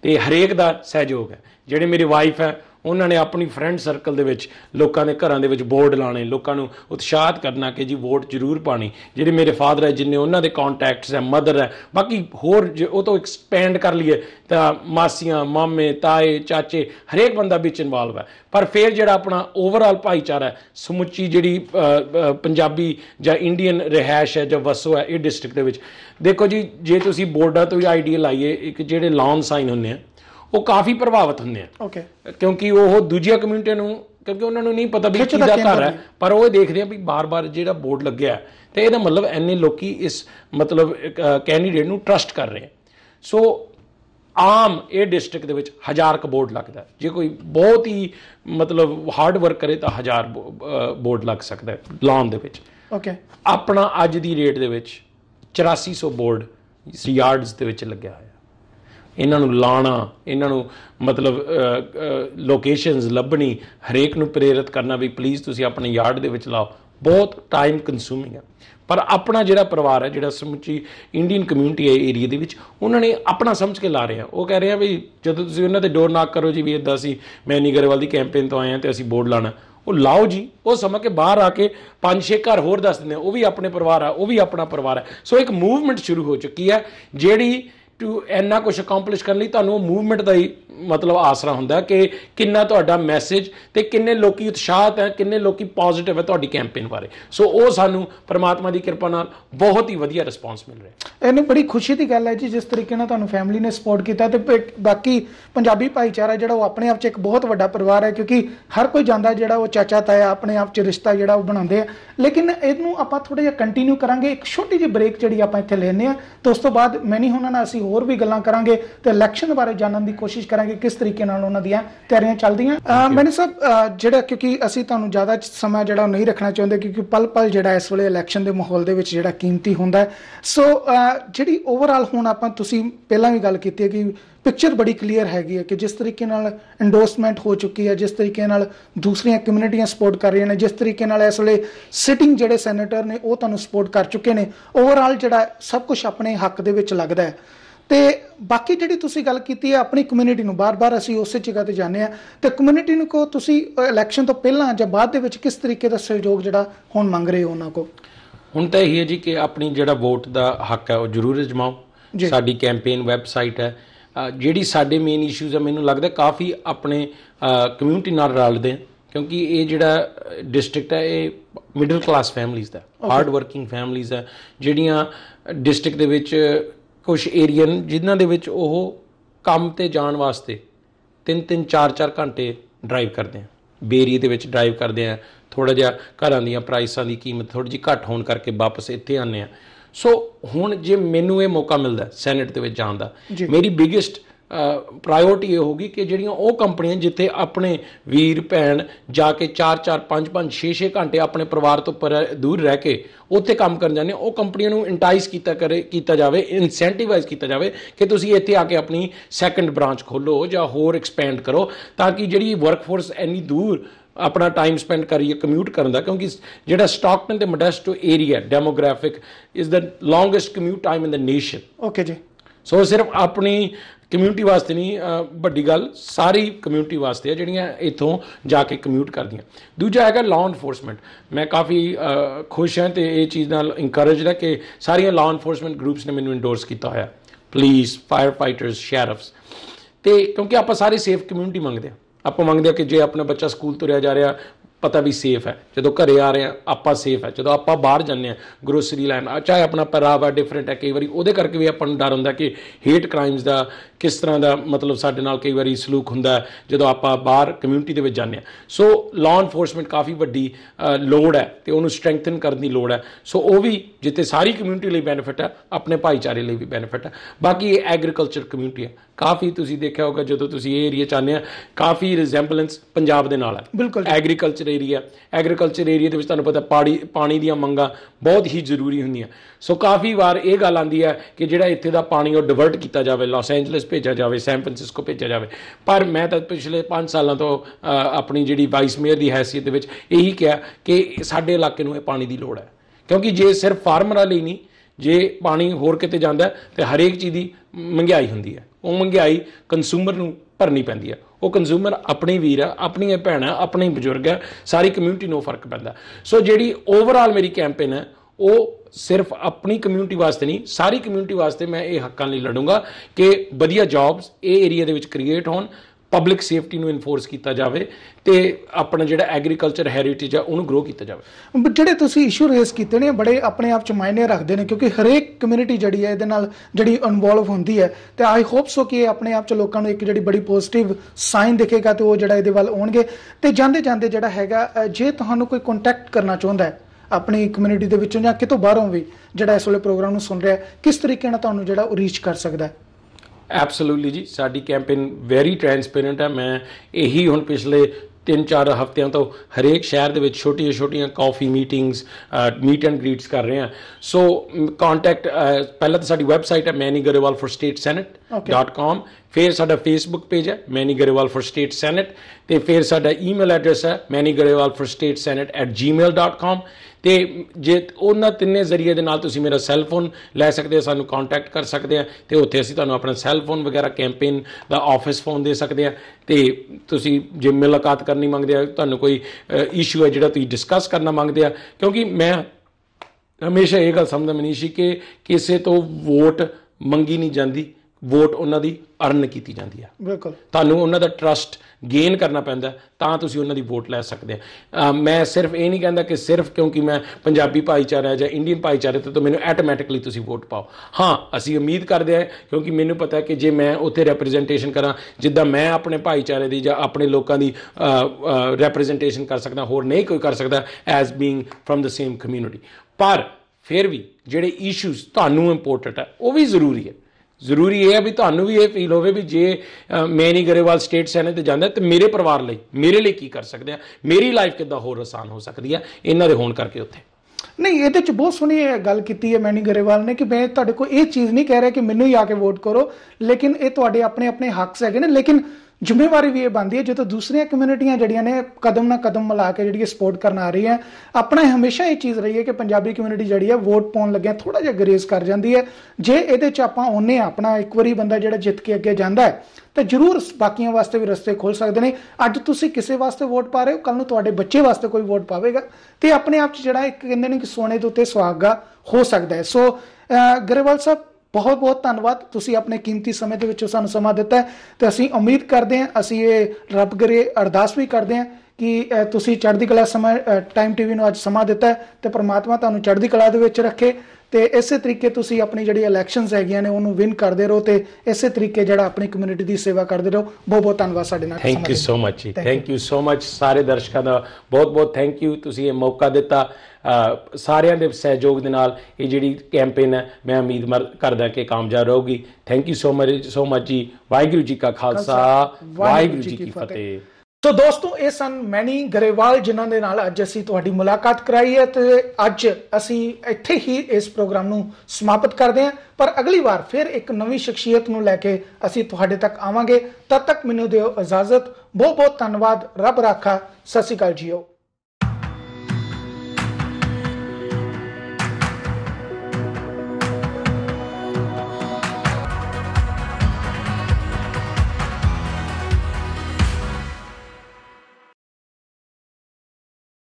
ਤੇ ਹਰੇਕ ਦਾ ਸਹਿਯੋਗ ਹੈ। ਜਿਹੜੇ ਮੇਰੀ ਵਾਈਫ ਹੈ ਉਹਨਾਂ ਨੇ ਆਪਣੀ ਫਰੈਂਡ ਸਰਕਲ ਦੇ ਵਿੱਚ ਲੋਕਾਂ ਦੇ ਘਰਾਂ ਦੇ ਵਿੱਚ ਬੋਰਡ ਲਾਣੇ ਲੋਕਾਂ ਨੂੰ ਉਤਸ਼ਾਹਿਤ ਕਰਨਾ ਕਿ ਜੀ ਵੋਟ ਜ਼ਰੂਰ ਪਾਣੀ ਜਿਹੜੇ ਮੇਰੇ ਫਾਦਰ ਹੈ, ਜਿੰਨੇ ਉਹਨਾਂ ਦੇ ਕੰਟੈਕਟਸ ਹੈ ਮਦਰ ਹੈ, ਬਾਕੀ ਹੋਰ ਜੇ ਉਹ ਤੋਂ ਐਕਸਪੈਂਡ ਕਰ ਲਈਏ, ਤਾਂ ਮਾਸੀਆਂ, ਮਾਮੇ, ਤਾਏ, ਚਾਚੇ, ਹਰੇਕ ਬੰਦਾ ਵਿੱਚ ਇਨਵੋਲਵ ਹੈ। ਪਰ ਫਿਰ ਜਿਹੜਾ ਆਪਣਾ ਓਵਰਆਲ ਭਾਈਚਾਰਾ ਹੈ, ਸਮੁੱਚੀ ਜਿਹੜੀ ਪੰਜਾਬੀ ਜਾਂ ਇੰਡੀਅਨ ਰਹਿائش ਹੈ, ਜਾਂ ਵਸੋ ਹੈ, ਇਹ ਡਿਸਟ੍ਰਿਕਟ ਦੇ ਵਿੱਚ, ਦੇਖੋ ਜੀ, ਜੇ ਤੁਸੀਂ ਬੋਰਡਾਂ ਤੋਂ ਆਈਡੀਆ ਲਾਈਏ, ਇੱਕ ਜਿਹੜੇ ਲੌਨ ਸਾਈਨ ਹੁੰਨੇ ਆ ਉਹ ਕਾਫੀ ਪ੍ਰਭਾਵਿਤ ਹੁੰਦੇ ਆ। ਓਕੇ ਕਿਉਂਕਿ ਉਹ ਦੂਜੀਆਂ ਕਮਿਊਨਿਟੀ ਨੂੰ ਕਿਉਂਕਿ ਉਹਨਾਂ ਨੂੰ ਨਹੀਂ ਪਤਾ ਵੀ ਕਿਹਦਾ ਘਰ ਹੈ ਪਰ ਉਹ ਇਹ ਦੇਖਦੇ ਆ ਵੀ ਬਾਰ-ਬਾਰ ਜਿਹੜਾ ਬੋਰਡ ਲੱਗਿਆ ਤੇ ਇਹਦਾ ਮਤਲਬ ਐਨੇ ਲੋਕੀ ਇਸ ਮਤਲਬ ਕੈਂਡੀਡੇਟ ਨੂੰ ਟਰਸਟ ਕਰ ਰਹੇ ਸੋ ਆਮ ਇਹ ਡਿਸਟ੍ਰਿਕਟ ਦੇ ਵਿੱਚ ਹਜ਼ਾਰ ਕ ਬੋਰਡ ਲੱਗਦਾ। ਜੇ ਕੋਈ ਬਹੁਤ ਹੀ ਮਤਲਬ ਹਾਰਡ ਵਰਕ ਕਰੇ ਤਾਂ ਹਜ਼ਾਰ ਬੋਰਡ ਲੱਗ ਸਕਦਾ ਹੈ ਲਾਨ ਦੇ ਵਿੱਚ। ਓਕੇ ਆਪਣਾ ਅੱਜ ਦੀ ਰੇਟ ਦੇ ਵਿੱਚ 8400 ਬੋਰਡ ਯਾਰਡਸ ਦੇ ਵਿੱਚ ਲੱਗਿਆ ਹੋਇਆ। ਇਹਨਾਂ ਨੂੰ ਲਾਣਾ, ਇਹਨਾਂ ਨੂੰ, ਮਤਲਬ ਲੋਕੇਸ਼ਨਸ ਲੱਭਣੀ, ਹਰੇਕ ਨੂੰ ਪ੍ਰੇਰਿਤ ਕਰਨਾ ਵੀ ਪਲੀਜ਼ ਤੁਸੀਂ ਆਪਣੇ ਯਾਰਡ ਦੇ ਵਿੱਚ ਲਾਓ। ਬਹੁਤ ਟਾਈਮ ਕੰਜ਼ਿਊਮਿੰਗ ਹੈ ਪਰ ਆਪਣਾ ਜਿਹੜਾ ਪਰਿਵਾਰ ਹੈ, ਜਿਹੜਾ ਸਮੁੱਚੀ ਇੰਡੀਅਨ ਕਮਿਊਨਿਟੀ ਹੈ ਏਰੀਆ ਦੇ ਵਿੱਚ, ਉਹਨਾਂ ਨੇ ਆਪਣਾ ਸਮਝ ਕੇ ਲਾ ਰਹੇ। ਆ ਉਹ ਕਹਿ ਰਹੇ ਆ ਵੀ ਜਦੋਂ ਤੁਸੀਂ ਉਹਨਾਂ 'ਤੇ ਡੋਰ ਨਾਕ ਕਰੋ ਜੀ ਵੀ ਇਦਾਂ ਅਸੀਂ, ਮੈਂ ਨਿਗਰਵਾਲ ਦੀ ਕੈਂਪੇਨ ਤੋਂ ਆਏ ਆ ਤੇ ਅਸੀਂ ਬੋਰਡ ਲਾਣਾ। ਉਹ ਲਾਓ ਜੀ। ਉਹ ਸਮਝ ਕੇ ਬਾਹਰ ਆ ਕੇ ਪੰਜ ਛੇ ਘਰ ਹੋਰ ਦੱਸ ਦਿੰਦੇ ਉਹ ਵੀ ਆਪਣੇ ਪਰਿਵਾਰ ਆ, ਉਹ ਵੀ ਆਪਣਾ ਪਰਿਵਾਰ ਹੈ ਸੋ ਇੱਕ ਮੂਵਮੈਂਟ ਸ਼ੁਰੂ ਹੋ ਚੁੱਕੀ ਹੈ, ਜਿਹੜੀ ਟੂ ਇੰਨਾ ਕੁਝ ਅਕੰਪਲਿਸ਼ ਕਰਨ ਲਈ ਤੁਹਾਨੂੰ ਉਹ ਮੂਵਮੈਂਟ ਦਾ ਹੀ ਮਤਲਬ ਆਸਰਾ ਹੁੰਦਾ ਕਿ ਕਿੰਨਾ ਤੁਹਾਡਾ ਮੈਸੇਜ ਤੇ ਕਿੰਨੇ ਲੋਕੀ ਉਤਸ਼ਾਹਤ ਹੈ, ਕਿੰਨੇ ਲੋਕੀ ਪੋਜ਼ਿਟਿਵ ਹੈ ਤੁਹਾਡੀ ਕੈਂਪੇਨ ਬਾਰੇ। ਸੋ ਉਹ ਸਾਨੂੰ ਪਰਮਾਤਮਾ ਦੀ ਕਿਰਪਾ ਨਾਲ ਬਹੁਤ ਹੀ ਵਧੀਆ ਰਿਸਪਾਂਸ ਮਿਲ ਰਿਹਾ ਇਹਨੂੰ ਬੜੀ ਖੁਸ਼ੀ ਦੀ ਗੱਲ ਹੈ ਜੀ, ਜਿਸ ਤਰੀਕੇ ਨਾਲ ਤੁਹਾਨੂੰ ਫੈਮਿਲੀ ਨੇ ਸਪੋਰਟ ਕੀਤਾ ਤੇ ਬਾਕੀ ਪੰਜਾਬੀ ਭਾਈਚਾਰਾ ਜਿਹੜਾ ਉਹ ਆਪਣੇ ਆਪ 'ਚ ਇੱਕ ਬਹੁਤ ਵੱਡਾ ਪਰਿਵਾਰ ਹੈ, ਕਿਉਂਕਿ ਹਰ ਕੋਈ ਜਾਂਦਾ ਜਿਹੜਾ ਉਹ ਚਾਚਾ, ਤਾਇਆ ਆਪਣੇ ਆਪ 'ਚ ਰਿਸ਼ਤਾ ਜਿਹੜਾ ਉਹ ਬਣਾਉਂਦੇ ਆ। ਲੇਕਿਨ ਇਹਨੂੰ ਆਪਾਂ ਥੋੜਾ ਜਿਹਾ ਕੰਟੀਨਿਊ ਕਰਾਂਗੇ, ਇੱਕ ਛੋਟੀ ਜਿਹੀ ਬ੍ਰੇਕ ਜਿਹੜੀ ਆਪਾਂ ਇੱਥੇ ਲੈਣੇ ਆ ਤੇ ਉਸ ਤੋਂ ਬਾਅਦ ਮੈਨੀ ਹੋਣਾ ਨਾਲ ਅਸੀਂ ਹੋਰ ਵੀ ਗੱਲਾਂ ਕਰਾਂਗੇ ਤੇ ਇਲੈਕਸ਼ਨ ਬਾਰੇ ਜਾਣਨ ਦੀ ਕੋਸ਼ਿਸ਼ ਕਰਾਂਗੇ ਕਿਸ ਤਰੀਕੇ ਨਾਲ ਉਹਨਾਂ ਦੀਆਂ ਤਿਆਰੀਆਂ ਚੱਲਦੀਆਂ। ਮੈਨੀ ਸਾਹਿਬ ਜਿਹੜਾ ਕਿਉਂਕਿ ਅਸੀਂ ਤੁਹਾਨੂੰ ਜ਼ਿਆਦਾ ਸਮਾਂ ਜਿਹੜਾ ਨਹੀਂ ਰੱਖਣਾ ਚਾਹੁੰਦੇ ਕਿਉਂਕਿ ਪਲ ਪਲ ਜਿਹੜਾ ਇਸ ਵੇਲੇ ਇਲੈਕਸ਼ਨ ਦੇ ਮਾਹੌਲ ਦੇ ਵਿੱਚ ਜਿਹੜਾ ਕੀਮਤੀ ਹੁੰਦਾ ਸੋ ਜਿਹੜੀ ਓਵਰਆਲ ਹੁਣ ਆਪਾਂ ਤੁਸੀਂ ਪਹਿਲਾਂ ਵੀ ਗੱਲ ਕੀਤੀ ਹੈ ਕਿ ਪਿਕਚਰ ਬੜੀ ਕਲੀਅਰ ਹੈਗੀ ਹੈ ਕਿ ਜਿਸ ਤਰੀਕੇ ਨਾਲ ਐਂਡੋਰਸਮੈਂਟ ਹੋ ਚੁੱਕੀ ਹੈ ਜਿਸ ਤਰੀਕੇ ਨਾਲ ਦੂਸਰੀਆਂ ਕਮਿਊਨਿਟੀਆਂ ਸਪੋਰਟ ਕਰ ਰਹੀਆਂ ਨੇ ਜਿਸ ਤਰੀਕੇ ਨਾਲ ਇਸ ਵੇਲੇ ਸਿਟਿੰਗ ਜਿਹੜੇ ਸੈਨੇਟਰ ਨੇ ਉਹ ਤੁਹਾਨੂੰ ਸਪੋਰਟ ਕਰ ਚੁੱਕੇ ਨੇ। ਓਵਰਆਲ ਜਿਹੜਾ ਸਭ ਕੁਝ ਆਪਣੇ ਹੱਕ ਦੇ ਵਿੱਚ ਲੱਗਦਾ ਹੈ। ਤੇ ਬਾਕੀ ਜਿਹੜੀ ਤੁਸੀਂ ਗੱਲ ਕੀਤੀ ਹੈ ਆਪਣੀ ਕਮਿਊਨਿਟੀ ਨੂੰ ਬਾਰ-ਬਾਰ ਅਸੀਂ ਉਸੇ ਜਗ੍ਹਾ ਤੇ ਜਾਂਦੇ ਆ। ਤੇ ਕਮਿਊਨਿਟੀ ਨੂੰ ਕੋ ਤੁਸੀਂ ਇਲੈਕਸ਼ਨ ਤੋਂ ਪਹਿਲਾਂ ਜਾਂ ਬਾਅਦ ਦੇ ਵਿੱਚ ਕਿਸ ਤਰੀਕੇ ਦਾ ਸਹਿਯੋਗ ਜਿਹੜਾ ਹੁਣ ਮੰਗ ਰਹੇ ਹੋ ਉਹਨਾਂ ਕੋ? ਹੁਣ ਤਾਂ ਇਹ ਹੈ ਜੀ ਕਿ ਆਪਣੀ ਜਿਹੜਾ ਵੋਟ ਦਾ ਹੱਕ ਹੈ ਉਹ ਜ਼ਰੂਰ ਅਜਮਾਓ। ਸਾਡੀ ਕੈਂਪੇਨ ਵੈਬਸਾਈਟ ਹੈ। ਜਿਹੜੀ ਸਾਡੇ ਮੇਨ ਇਸ਼ੂਜ਼ ਹੈ ਮੈਨੂੰ ਲੱਗਦਾ ਕਾਫੀ ਆਪਣੇ ਕਮਿਊਨਿਟੀ ਨਾਲ ਰਲਦੇ ਆ। ਕਿਉਂਕਿ ਇਹ ਜਿਹੜਾ ਡਿਸਟ੍ਰਿਕਟ ਹੈ ਇਹ ਮਿਡਲ ਕਲਾਸ ਫੈਮਲੀਜ਼ ਦਾ ਹਾਰਡ ਵਰਕਿੰਗ ਫੈਮਲੀਜ਼ ਹੈ। ਜਿਹੜੀਆਂ ਡਿਸਟ੍ਰਿਕਟ ਦੇ ਵਿੱਚ ਕੁਝ ਏਰੀਅਨ ਜਿਨ੍ਹਾਂ ਦੇ ਵਿੱਚ ਉਹ ਕੰਮ ਤੇ ਜਾਣ ਵਾਸਤੇ ਤਿੰਨ ਤਿੰਨ ਚਾਰ ਚਾਰ ਘੰਟੇ ਡਰਾਈਵ ਕਰਦੇ ਆ। ਬੇਰੀ ਦੇ ਵਿੱਚ ਡਰਾਈਵ ਕਰਦੇ ਆ। ਥੋੜਾ ਜਿਹਾ ਘਰਾਂ ਦੀਆਂ ਪ੍ਰਾਈਸਾਂ ਦੀ ਕੀਮਤ ਥੋੜੀ ਜਿਹੀ ਘੱਟ ਹੋਣ ਕਰਕੇ ਵਾਪਸ ਇੱਥੇ ਆਉਂਦੇ ਆ। ਸੋ ਹੁਣ ਜੇ ਮੈਨੂੰ ਇਹ ਮੌਕਾ ਮਿਲਦਾ ਸੈਨੇਟ ਦੇ ਵਿੱਚ ਜਾਣ ਦਾ। ਮੇਰੀ ਬਿਗੇਸਟ ਪ੍ਰਾਇੋਰਟੀ ਇਹ ਹੋਗੀ ਕਿ ਜਿਹੜੀਆਂ ਉਹ ਕੰਪਨੀਆਂ ਜਿੱਥੇ ਆਪਣੇ ਵੀਰ ਭੈਣ ਜਾ ਕੇ 4 4 5 5 6 6 ਘੰਟੇ ਆਪਣੇ ਪਰਿਵਾਰ ਤੋਂ ਪਰ ਦੂਰ ਰਹਿ ਕੇ ਉੱਥੇ ਕੰਮ ਕਰਨ ਜਾਂਦੇ ਉਹ ਕੰਪਨੀਆਂ ਨੂੰ ਇੰਟਾਈਜ਼ ਕੀਤਾ ਕਰੇ ਕੀਤਾ ਜਾਵੇ ਇਨਸੈਂਟੀਵਾਈਜ਼ ਕੀਤਾ ਜਾਵੇ ਕਿ ਤੁਸੀਂ ਇੱਥੇ ਆ ਕੇ ਆਪਣੀ ਸੈਕੰਡ ਬ੍ਰਾਂਚ ਖੋਲੋ ਜਾਂ ਹੋਰ ਐਕਸਪੈਂਡ ਕਰੋ ਤਾਂ ਕਿ ਜਿਹੜੀ ਵਰਕਫੋਰਸ ਇੰਨੀ ਦੂਰ ਆਪਣਾ ਟਾਈਮ ਸਪੈਂਡ ਕਰੀਏ ਕਮਿਊਟ ਕਰਨ ਦਾ ਕਿਉਂਕਿ ਜਿਹੜਾ ਸਟਾਕਟਨ ਤੇ Modesto area demographic is the longest commute time in the nation okay ਜੀ। ਸੋ ਸਿਰਫ ਆਪਣੀ ਕਮਿਊਨਿਟੀ ਵਾਸਤੇ ਨਹੀਂ ਵੱਡੀ ਗੱਲ, ਸਾਰੀ ਕਮਿਊਨਿਟੀ ਵਾਸਤੇ ਹੈ ਜਿਹੜੀਆਂ ਇੱਥੋਂ ਜਾ ਕੇ ਕਮਿਊਟ ਕਰਦੀਆਂ। ਦੂਜਾ ਹੈਗਾ ਲਾਅ ਇਨਫੋਰਸਮੈਂਟ ਮੈਂ ਕਾਫੀ ਖੁਸ਼ ਹਾਂ ਤੇ ਇਹ ਚੀਜ਼ ਨਾਲ ਇਨਕਰੇਜ ਹੈ ਕਿ ਸਾਰੀਆਂ ਲਾਅ ਇਨਫੋਰਸਮੈਂਟ ਗਰੁੱਪਸ ਨੇ ਮੈਨੂੰ ਇੰਡੋਰਸ ਕੀਤਾ ਹੋਇਆ। ਪੁਲਿਸ ਫਾਇਰ ਫਾਈਟਰਸ ਸ਼ੈਰਫਸ ਤੇ ਕਿਉਂਕਿ ਆਪਾਂ ਸਾਰੇ ਸੇਫ ਕਮਿਊਨਿਟੀ ਮੰਗਦੇ ਆ ਆਪਾਂ ਮੰਗਦੇ ਆ ਕਿ ਜੇ ਆਪਣਾ ਬੱਚਾ ਸਕੂਲ ਤੁਰਿਆ ਜਾ ਰਿਹਾ ਪਤਾ ਵੀ ਸੇਫ ਹੈ। ਜਦੋਂ ਘਰੇ ਆ ਰਹੇ ਆ ਆਪਾਂ ਸੇਫ ਹੈ। ਜਦੋਂ ਆਪਾਂ ਬਾਹਰ ਜਾਂਦੇ ਆ ਗਰੋਸਰੀ ਲੈਣ ਆ ਚਾਹੇ ਆਪਣਾ ਪਹਿਰਾਵਾ ਡਿਫਰੈਂਟ ਹੈ ਕਈ ਵਾਰੀ ਉਹਦੇ ਕਰਕੇ ਵੀ ਆਪਾਂ ਨੂੰ ਡਰ ਹੁੰਦਾ ਕਿ ਹੇਟ ਕ੍ਰਾਈਮਸ ਦਾ ਕਿਸ ਤਰ੍ਹਾਂ ਦਾ ਮਤਲਬ ਸਾਡੇ ਨਾਲ ਕਈ ਵਾਰੀ ਸਲੂਕ ਹੁੰਦਾ ਜਦੋਂ ਆਪਾਂ ਬਾਹਰ ਕਮਿਊਨਿਟੀ ਦੇ ਵਿੱਚ ਜਾਂਦੇ ਆ ਸੋ ਲਾਅ ਇਨਫੋਰਸਮੈਂਟ ਕਾਫੀ ਵੱਡੀ ਲੋੜ ਹੈ ਤੇ ਉਹਨੂੰ ਸਟਰੈਂਥਨ ਕਰਨ ਦੀ ਲੋੜ ਹੈ। ਸੋ ਉਹ ਵੀ ਜਿੱਥੇ ਸਾਰੀ ਕਮਿਊਨਿਟੀ ਲਈ ਬੈਨੀਫਿਟ ਹੈ ਆਪਣੇ ਭਾਈਚਾਰੇ ਲਈ ਵੀ ਬੈਨੀਫਿਟ ਹੈ। ਬਾਕੀ ਇਹ ਐਗਰੀਕਲਚਰ ਕਮਿਊਨਿਟੀ ਹੈ। ਕਾਫੀ ਤੁਸੀਂ ਦੇਖਿਆ ਹੋਗਾ ਜਦੋਂ ਤੁਸੀਂ ਇਹ ਏਰੀਆ ਚਾਹੁੰਦੇ ਆ ਕਾਫੀ ਰਿਜ਼ੈਂਬਲੈਂਸ ਪੰਜਾਬ ਦੇ ਨਾਲ ਹੈ। ਬਿਲਕੁਲ। ਐਗਰੀਕਲਚਰ ਏਰੀਆ ਐਗਰੀਕਲਚਰ ਏਰੀਆ ਦੇ ਵਿੱਚ ਤੁਹਾਨੂੰ ਪਤਾ ਪਾਣੀ ਪਾਣੀ ਦੀਆਂ ਮੰਗਾਂ ਬਹੁਤ ਹੀ ਜ਼ਰੂਰੀ ਹੁੰਦੀਆਂ। ਸੋ ਕਾਫੀ ਵਾਰ ਇਹ ਗੱਲ ਆਂਦੀ ਹੈ ਕਿ ਜਿਹੜਾ ਇੱਥੇ ਦਾ ਪਾਣੀ ਉਹ ਡਿਵਰਟ ਕੀਤਾ ਜਾਵੇ ਲਾਸ ਐਂਜਲਸ ਭੇਜਿਆ ਜਾਵੇ ਸੈਨ ਫਰਾਂਸਿਸਕੋ ਭੇਜਿਆ ਜਾਵੇ। ਪਰ ਮੈਂ ਤਾਂ ਪਿਛਲੇ 5 ਸਾਲਾਂ ਤੋਂ ਆਪਣੀ ਜਿਹੜੀ ਵਾਈਸ ਮੇਅਰ ਦੀ ਹੈਸੀਅਤ ਦੇ ਵਿੱਚ ਇਹੀ ਕਿਹਾ ਕਿ ਸਾਡੇ ਇਲਾਕੇ ਨੂੰ ਇਹ ਪਾਣੀ ਦੀ ਲੋੜ ਹੈ। ਕਿਉਂਕਿ ਜੇ ਸਿਰਫ ਫਾਰਮਰਾਂ ਲਈ ਨਹੀਂ ਜੇ ਪਾਣੀ ਹੋਰ ਕਿਤੇ ਜਾਂਦਾ ਹੈ, ਤੇ ਹਰੇਕ ਚੀਜ਼ ਦੀ ਮਹਿੰਗਾਈ ਹੁੰਦੀ ਹੈ। ਉਹ ਮਹਿੰਗਾਈ ਕੰਜ਼ੂਮਰ ਨੂੰ ਭਰਨੀ ਪੈਂਦੀ ਹੈ। ਉਹ ਕੰਜ਼ਿਊਮਰ ਆਪਣੀ ਵੀਰ ਆ, ਆਪਣੀਆਂ ਭੈਣਾਂ, ਆਪਣੇ ਬਜ਼ੁਰਗ ਆ, ਸਾਰੀ ਕਮਿਊਨਿਟੀ ਨੂੰ ਫ਼ਰਕ ਪੈਂਦਾ। ਸੋ ਜਿਹੜੀ ਓਵਰਆਲ ਮੇਰੀ ਕੈਂਪੇਨ ਹੈ ਉਹ ਸਿਰਫ ਆਪਣੀ ਕਮਿਊਨਿਟੀ ਵਾਸਤੇ ਨਹੀਂ, ਸਾਰੀ ਕਮਿਊਨਿਟੀ ਵਾਸਤੇ ਮੈਂ ਇਹ ਹੱਕਾਂ ਲਈ ਲੜੂੰਗਾ ਕਿ ਵਧੀਆ ਜੌਬਸ ਇਹ ਏਰੀਆ ਦੇ ਵਿੱਚ ਕ੍ਰੀਏਟ ਹੋਣ ਪਬਲਿਕ ਸੇਫਟੀ ਨੂੰ ਇਨਫੋਰਸ ਕੀਤਾ ਜਾਵੇ ਤੇ ਆਪਣਾ ਜਿਹੜਾ ਐਗਰੀਕਲਚਰ ਹੈਰੀਟੇਜ ਆ, ਉਹਨੂੰ ਗਰੋ ਕੀਤਾ ਜਾਵੇ। ਬ- ਜਿਹੜੇ ਤੁਸੀਂ ਇਸ਼ੂ ਰੇਸ ਕੀਤੇ ਨੇ, ਬੜੇ ਆਪਣੇ ਆਪ ਚ ਮਾਇਨੇ ਰੱਖਦੇ ਨੇ, ਕਿਉਂਕਿ ਹਰੇਕ ਕਮਿਊਨਿਟੀ ਜਿਹੜੀ ਹੈ, ਇਹਦੇ ਨਾਲ ਜਿਹੜੀ ਇਨਵੋਲਵ ਹੁੰਦੀ ਹੈ, ਤੇ ਆਈ ਹੋਪ ਸੋ ਕਿ ਇਹ ਆਪਣੇ ਆਪ ਚ ਲੋਕਾਂ ਨੂੰ ਇੱਕ ਜਿਹੜੀ ਬੜੀ ਪੋਜ਼ਿਟਿਵ ਸਾਈਨ ਦਿਖੇਗਾ ਤੇ ਉਹ ਜਿਹੜਾ ਇਹਦੇ ਵੱਲ ਆਉਣਗੇ। ਤੇ ਜਾਂਦੇ ਜਾਂਦੇ ਜਿਹੜਾ ਹੈਗਾ ਜੇ ਤੁਹਾਨੂੰ ਕੋਈ ਕੰਟੈਕਟ ਕਰਨਾ ਚਾਹੁੰਦਾ ਹੈ, ਆਪਣੀ ਕਮਿਊਨਿਟੀ ਦੇ ਵਿੱਚੋਂ ਜਾਂ ਕਿਤੋਂ ਬਾਹਰੋਂ ਵੀ ਜਿਹੜਾ ਇਸ ਵੇਲੇ ਪ੍ਰੋਗਰਾਮ ਨੂੰ ਸੁਣ ਰਿਹਾ, ਕਿਸ ਤਰੀਕੇ ਨਾਲ ਤੁਹਾਨੂੰ ਜਿਹੜਾ ਉਹ ਰੀਚ ਕਰ ਸਕਦਾ ਹੈ? ਐਬਸੋਲੂਟਲੀ ਜੀ ਸਾਡੀ ਕੈਂਪੇਨ ਵੈਰੀ ਟ੍ਰਾਂਸਪੇਰੈਂਟ ਹੈ। ਮੈਂ ਇਹੀ ਹੁਣ ਪਿਛਲੇ ਤਿੰਨ ਚਾਰ ਹਫ਼ਤਿਆਂ ਤੋਂ ਹਰੇਕ ਸ਼ਹਿਰ ਦੇ ਵਿੱਚ ਛੋਟੀਆਂ-ਛੋਟੀਆਂ ਕਾਫੀ ਮੀਟਿੰਗਸ ਮੀਟ ਐਂਡ ਗ੍ਰੀਟਸ ਕਰ ਰਹੇ। ਹਾਂ ਸੋ ਕੰਟੈਕਟ ਪਹਿਲਾਂ ਤਾਂ ਸਾਡੀ ਵੈਬਸਾਈਟ ਹੈ Manny Grewal for state senate.com ਫਿਰ ਸਾਡਾ ਫੇਸਬੁੱਕ ਪੇਜ ਹੈ Manny Grewal for state senate ਤੇ ਫਿਰ ਸਾਡਾ ਈਮੇਲ ਐਡਰੈਸ ਹੈ Manny Grewal for state senate@gmail.com ਤੇ ਜੇ ਉਹਨਾਂ ਤਿੰਨੇ ਜ਼ਰੀਏ ਦੇ ਨਾਲ ਤੁਸੀਂ ਮੇਰਾ ਸੈੱਲ ਫੋਨ ਲੈ ਸਕਦੇ ਹੋ ਸਾਨੂੰ ਕੰਟੈਕਟ ਕਰ ਸਕਦੇ ਆ ਤੇ ਉੱਥੇ ਅਸੀਂ ਤੁਹਾਨੂੰ ਆਪਣਾ ਸੈੱਲ ਫੋਨ ਵਗੈਰਾ ਕੈਂਪੇਨ ਦਾ ਆਫਿਸ ਫੋਨ ਦੇ ਸਕਦੇ ਆ ਤੇ ਤੁਸੀਂ ਜੇ ਮੁਲਾਕਾਤ ਕਰਨੀ ਮੰਗਦੇ ਆ ਤੁਹਾਨੂੰ ਕੋਈ ਇਸ਼ੂ ਹੈ ਜਿਹੜਾ ਤੁਸੀਂ ਡਿਸਕਸ ਕਰਨਾ ਮੰਗਦੇ ਆ ਕਿਉਂਕਿ ਮੈਂ ਹਮੇਸ਼ਾ ਇਹ ਗੱਲ ਸਮਝਦਾ ਮਨੀਸ਼ੀ ਕਿ ਕਿਸੇ ਤੋਂ ਵੋਟ ਮੰਗੀ ਨਹੀਂ ਜਾਂਦੀ ਵੋਟ ਉਹਨਾਂ ਦੀ ਅਰਨ ਕੀਤੀ ਜਾਂਦੀ ਆ। ਬਿਲਕੁਲ। ਤੁਹਾਨੂੰ ਉਹਨਾਂ ਦਾ ਟਰਸਟ ਗੇਨ ਕਰਨਾ ਪੈਂਦਾ ਤਾਂ ਤੁਸੀਂ ਉਹਨਾਂ ਦੀ ਵੋਟ ਲੈ ਸਕਦੇ ਆ। ਮੈਂ ਸਿਰਫ ਇਹ ਨਹੀਂ ਕਹਿੰਦਾ ਕਿ ਸਿਰਫ ਕਿਉਂਕਿ ਮੈਂ ਪੰਜਾਬੀ ਭਾਈਚਾਰਾ ਜਾਂ ਇੰਡੀਅਨ ਭਾਈਚਾਰੇ ਤੋਂ ਮੈਨੂੰ ਆਟੋਮੈਟਿਕਲੀ ਤੁਸੀਂ ਵੋਟ ਪਾਓ। ਹਾਂ, ਅਸੀਂ ਉਮੀਦ ਕਰਦੇ ਹਾਂ, ਕਿਉਂਕਿ ਮੈਨੂੰ ਪਤਾ ਹੈ ਕਿ ਜੇ ਮੈਂ ਉੱਥੇ ਰਿਪਰੈਜ਼ੈਂਟੇਸ਼ਨ ਕਰਾਂ, ਜਿੱਦਾਂ ਮੈਂ ਆਪਣੇ ਭਾਈਚਾਰੇ ਦੀ ਜਾਂ ਆਪਣੇ ਲੋਕਾਂ ਦੀ ਰਿਪਰੈਜ਼ੈਂਟੇਸ਼ਨ ਕਰ ਸਕਦਾ, ਹੋਰ ਨਹੀਂ ਕੋਈ ਕਰ ਸਕਦਾ as being from the same community ਪਰ ਫਿਰ ਵੀ ਜਿਹੜੇ ਇਸ਼ੂਜ਼ ਤੁਹਾਨੂੰ ਇੰਪੋਰਟੈਂਟ ਹੈ ਉਹ ਵੀ ਜ਼ਰੂਰੀ ਹੈ। ਜ਼ਰੂਰੀ ਇਹ ਹੈ ਵੀ ਤੁਹਾਨੂੰ ਵੀ ਇਹ ਫੀਲ ਹੋਵੇ ਵੀ ਜੇ ਅ, ਮੈਂ ਨਹੀਂ ਗਰੇਵਾਲ ਸਟੇਟ ਸੈਨੇਟ ਤੇ ਜਾਂਦਾ ਤੇ ਮੇਰੇ ਪਰਿਵਾਰ ਲਈ ਮੇਰੇ ਲਈ ਕੀ ਕਰ ਸਕਦੇ ਆ? ਮੇਰੀ ਲਾਈਫ ਕਿੱਦਾਂ ਹੋਰ ਆਸਾਨ ਹੋ ਸਕਦੀ ਆ? ਇਹਨਾਂ ਦੇ ਹੋਣ ਕਰਕੇ ਉੱਥੇ। ਨਹੀਂ ਇਹਦੇ ਚ ਬਹੁਤ ਸੋਹਣੀ ਗੱਲ ਕੀਤੀ ਹੈ ਮੈਨੀ ਗਰੇਵਾਲ ਨੇ ਕਿ ਮੈਂ ਤੁਹਾਡੇ ਕੋਲ ਇਹ ਚੀਜ਼ ਨਹੀਂ ਕਹਿ ਰਿਹਾ ਕਿ ਮੈਨੂੰ ਹੀ ਆ ਕੇ ਵੋਟ ਕਰੋ ਲੇਕਿਨ ਇਹ ਤੁਹਾਡੇ ਆਪਣੇ ਆਪਣੇ ਹੱਕ ਹੈਗੇ ਨੇ ਲੇਕਿਨ ਜ਼ਿੰਮੇਵਾਰੀ ਵੀ ਇਹ ਬਣਦੀ ਹੈ ਜਦੋਂ ਦੂਸਰੀਆਂ ਕਮਿਊਨਿਟੀਆਂ ਜਿਹੜੀਆਂ ਨੇ ਕਦਮ ਨਾ ਕਦਮ ਮਿਲਾ ਕੇ ਜਿਹੜੀ ਸਪੋਰਟ ਕਰਨ ਆ ਰਹੀ ਹੈ, ਆਪਣਾ ਹਮੇਸ਼ਾ ਇਹ ਚੀਜ਼ ਰਹੀ ਹੈ ਕਿ ਪੰਜਾਬੀ ਕਮਿਊਨਿਟੀ ਜਿਹੜੀ ਹੈ ਵੋਟ ਪਾਉਣ ਲੱਗਿਆ ਥੋੜਾ ਜਿਹਾ ਗਰੇਜ਼ ਕਰ ਜਾਂਦੀ ਹੈ। ਜੇ ਇਹਦੇ ਚ ਆਪਾਂ ਉਹਨੇ ਆਪਣਾ ਇੱਕ ਵਾਰੀ ਬੰਦਾ ਜਿਹੜਾ ਜਿੱਤ ਕੇ ਅੱਗੇ ਜਾਂਦਾ ਹੈ, ਤਾਂ ਜ਼ਰੂਰ ਬਾਕੀਆਂ ਵਾਸਤੇ ਵੀ ਰਸਤੇ ਖੋਲ ਸਕਦੇ ਨੇ। ਅੱਜ ਤੁਸੀਂ ਕਿਸੇ ਵਾਸਤੇ ਵੋਟ ਪਾ ਰਹੇ ਹੋ ਕੱਲ ਨੂੰ ਤੁਹਾਡੇ ਬੱਚੇ ਵਾਸਤੇ ਕੋਈ ਵੋਟ ਪਾਵੇਗਾ, ਤੇ ਆਪਣੇ ਆਪ 'ਚ ਜਿਹੜਾ ਇੱਕ ਕਹਿੰਦੇ ਨੇ ਕਿ ਸੋਨੇ ਦੇ ਉੱਤੇ ਸੁਹਾਗਾ ਹੋ ਸਕਦਾ ਹੈ। ਸੋ ਗਰੇਵਾਲ ਸਾਹਿਬ ਬਹੁਤ ਬਹੁਤ ਧੰਨਵਾਦ। ਤੁਸੀਂ ਆਪਣੇ ਕੀਮਤੀ ਸਮੇਂ ਦੇ ਵਿੱਚੋਂ ਸਾਨੂੰ ਸਮਾਂ ਦਿੱਤਾ ਹੈ ਤੇ ਅਸੀਂ ਉਮੀਦ ਕਰਦੇ ਹਾਂ, ਅਸੀਂ ਇਹ ਰੱਬ ਕਰੇ ਅਰਦਾਸ ਵੀ ਕਰਦੇ ਹਾਂ ਕਿ ਤੁਸੀਂ ਚੜ੍ਹਦੀ ਕਲਾ ਸਮਾਂ ਟਾਈਮ ਟੀਵੀ ਨੂੰ ਅੱਜ ਸਮਾਂ ਦਿੱਤਾ ਹੈ ਤੇ ਪ੍ਰਮਾਤਮਾ ਤੁਹਾਨੂੰ ਚੜ੍ਹਦੀ ਕਲਾ ਦੇ ਵਿੱਚ ਰੱਖੇ। ਤੇ ਇਸੇ ਤਰੀਕੇ ਤੁਸੀਂ ਆਪਣੀ ਜਿਹੜੀ ਇਲੈਕਸ਼ਨਸ ਹੈਗੀਆਂ ਨੇ ਉਹਨੂੰ ਵਿਨ ਕਰਦੇ ਰਹੋ ਤੇ ਇਸੇ ਤਰੀਕੇ ਜਿਹੜਾ ਆਪਣੀ ਕਮਿਊਨਿਟੀ ਦੀ ਸੇਵਾ ਕਰਦੇ ਰਹੋ। ਬਹੁਤ ਬਹੁਤ ਧੰਨਵਾਦ ਸਾਡੇ ਨਾਲ। Thank you so much. Thank you so much ਸਾਰੇ ਦਰਸ਼ਕਾਂ ਦਾ। ਬਹੁਤ ਬਹੁਤ ਥੈਂਕ ਯੂ ਤੁਸੀਂ ਇਹ ਮੌਕਾ ਦਿੱਤਾ। ਸਾਰਿਆਂ ਦੇ ਸਹਿਯੋਗ ਦੇ ਨਾਲ ਇਹ ਜਿਹੜੀ ਕੈਂਪੇਨ ਹੈ ਮੈਂ ਉਮੀਦ ਕਰਦਾ ਕਿ ਕਾਮਯਾਬ ਰਹੂਗੀ। Thank you so much so much ਜੀ। ਵਾਹਿਗੁਰੂ ਜੀ ਕਾ ਖਾਲਸਾ। ਵਾਹਿਗੁਰੂ ਜੀ ਕੀ ਫਤਿਹ। ਸੋ ਦੋਸਤੋ, ਇਹ ਸਨ ਮੈਨੀ ਗਰੇਵਾਲ, ਜਿਨ੍ਹਾਂ ਦੇ ਨਾਲ ਅੱਜ ਅਸੀਂ ਤੁਹਾਡੀ ਮੁਲਾਕਾਤ ਕਰਾਈ ਹੈ ਤੇ ਅੱਜ ਅਸੀਂ ਇੱਥੇ ਹੀ ਇਸ ਪ੍ਰੋਗਰਾਮ ਨੂੰ ਸਮਾਪਤ ਕਰਦੇ ਹਾਂ। ਪਰ ਅਗਲੀ ਵਾਰ ਫਿਰ ਇੱਕ ਨਵੀਂ ਸ਼ਖਸੀਅਤ ਨੂੰ ਲੈ ਕੇ ਅਸੀਂ ਤੁਹਾਡੇ ਤੱਕ ਆਵਾਂਗੇ। ਤਦ ਤੱਕ ਮੈਨੂੰ ਦਿਓ ਇਜਾਜ਼ਤ। ਬਹੁਤ ਬਹੁਤ ਧੰਨਵਾਦ। ਰੱਬ ਰਾਖਾ। ਸਤਿ ਸ਼੍ਰੀ ਅਕਾਲ ਜੀਓ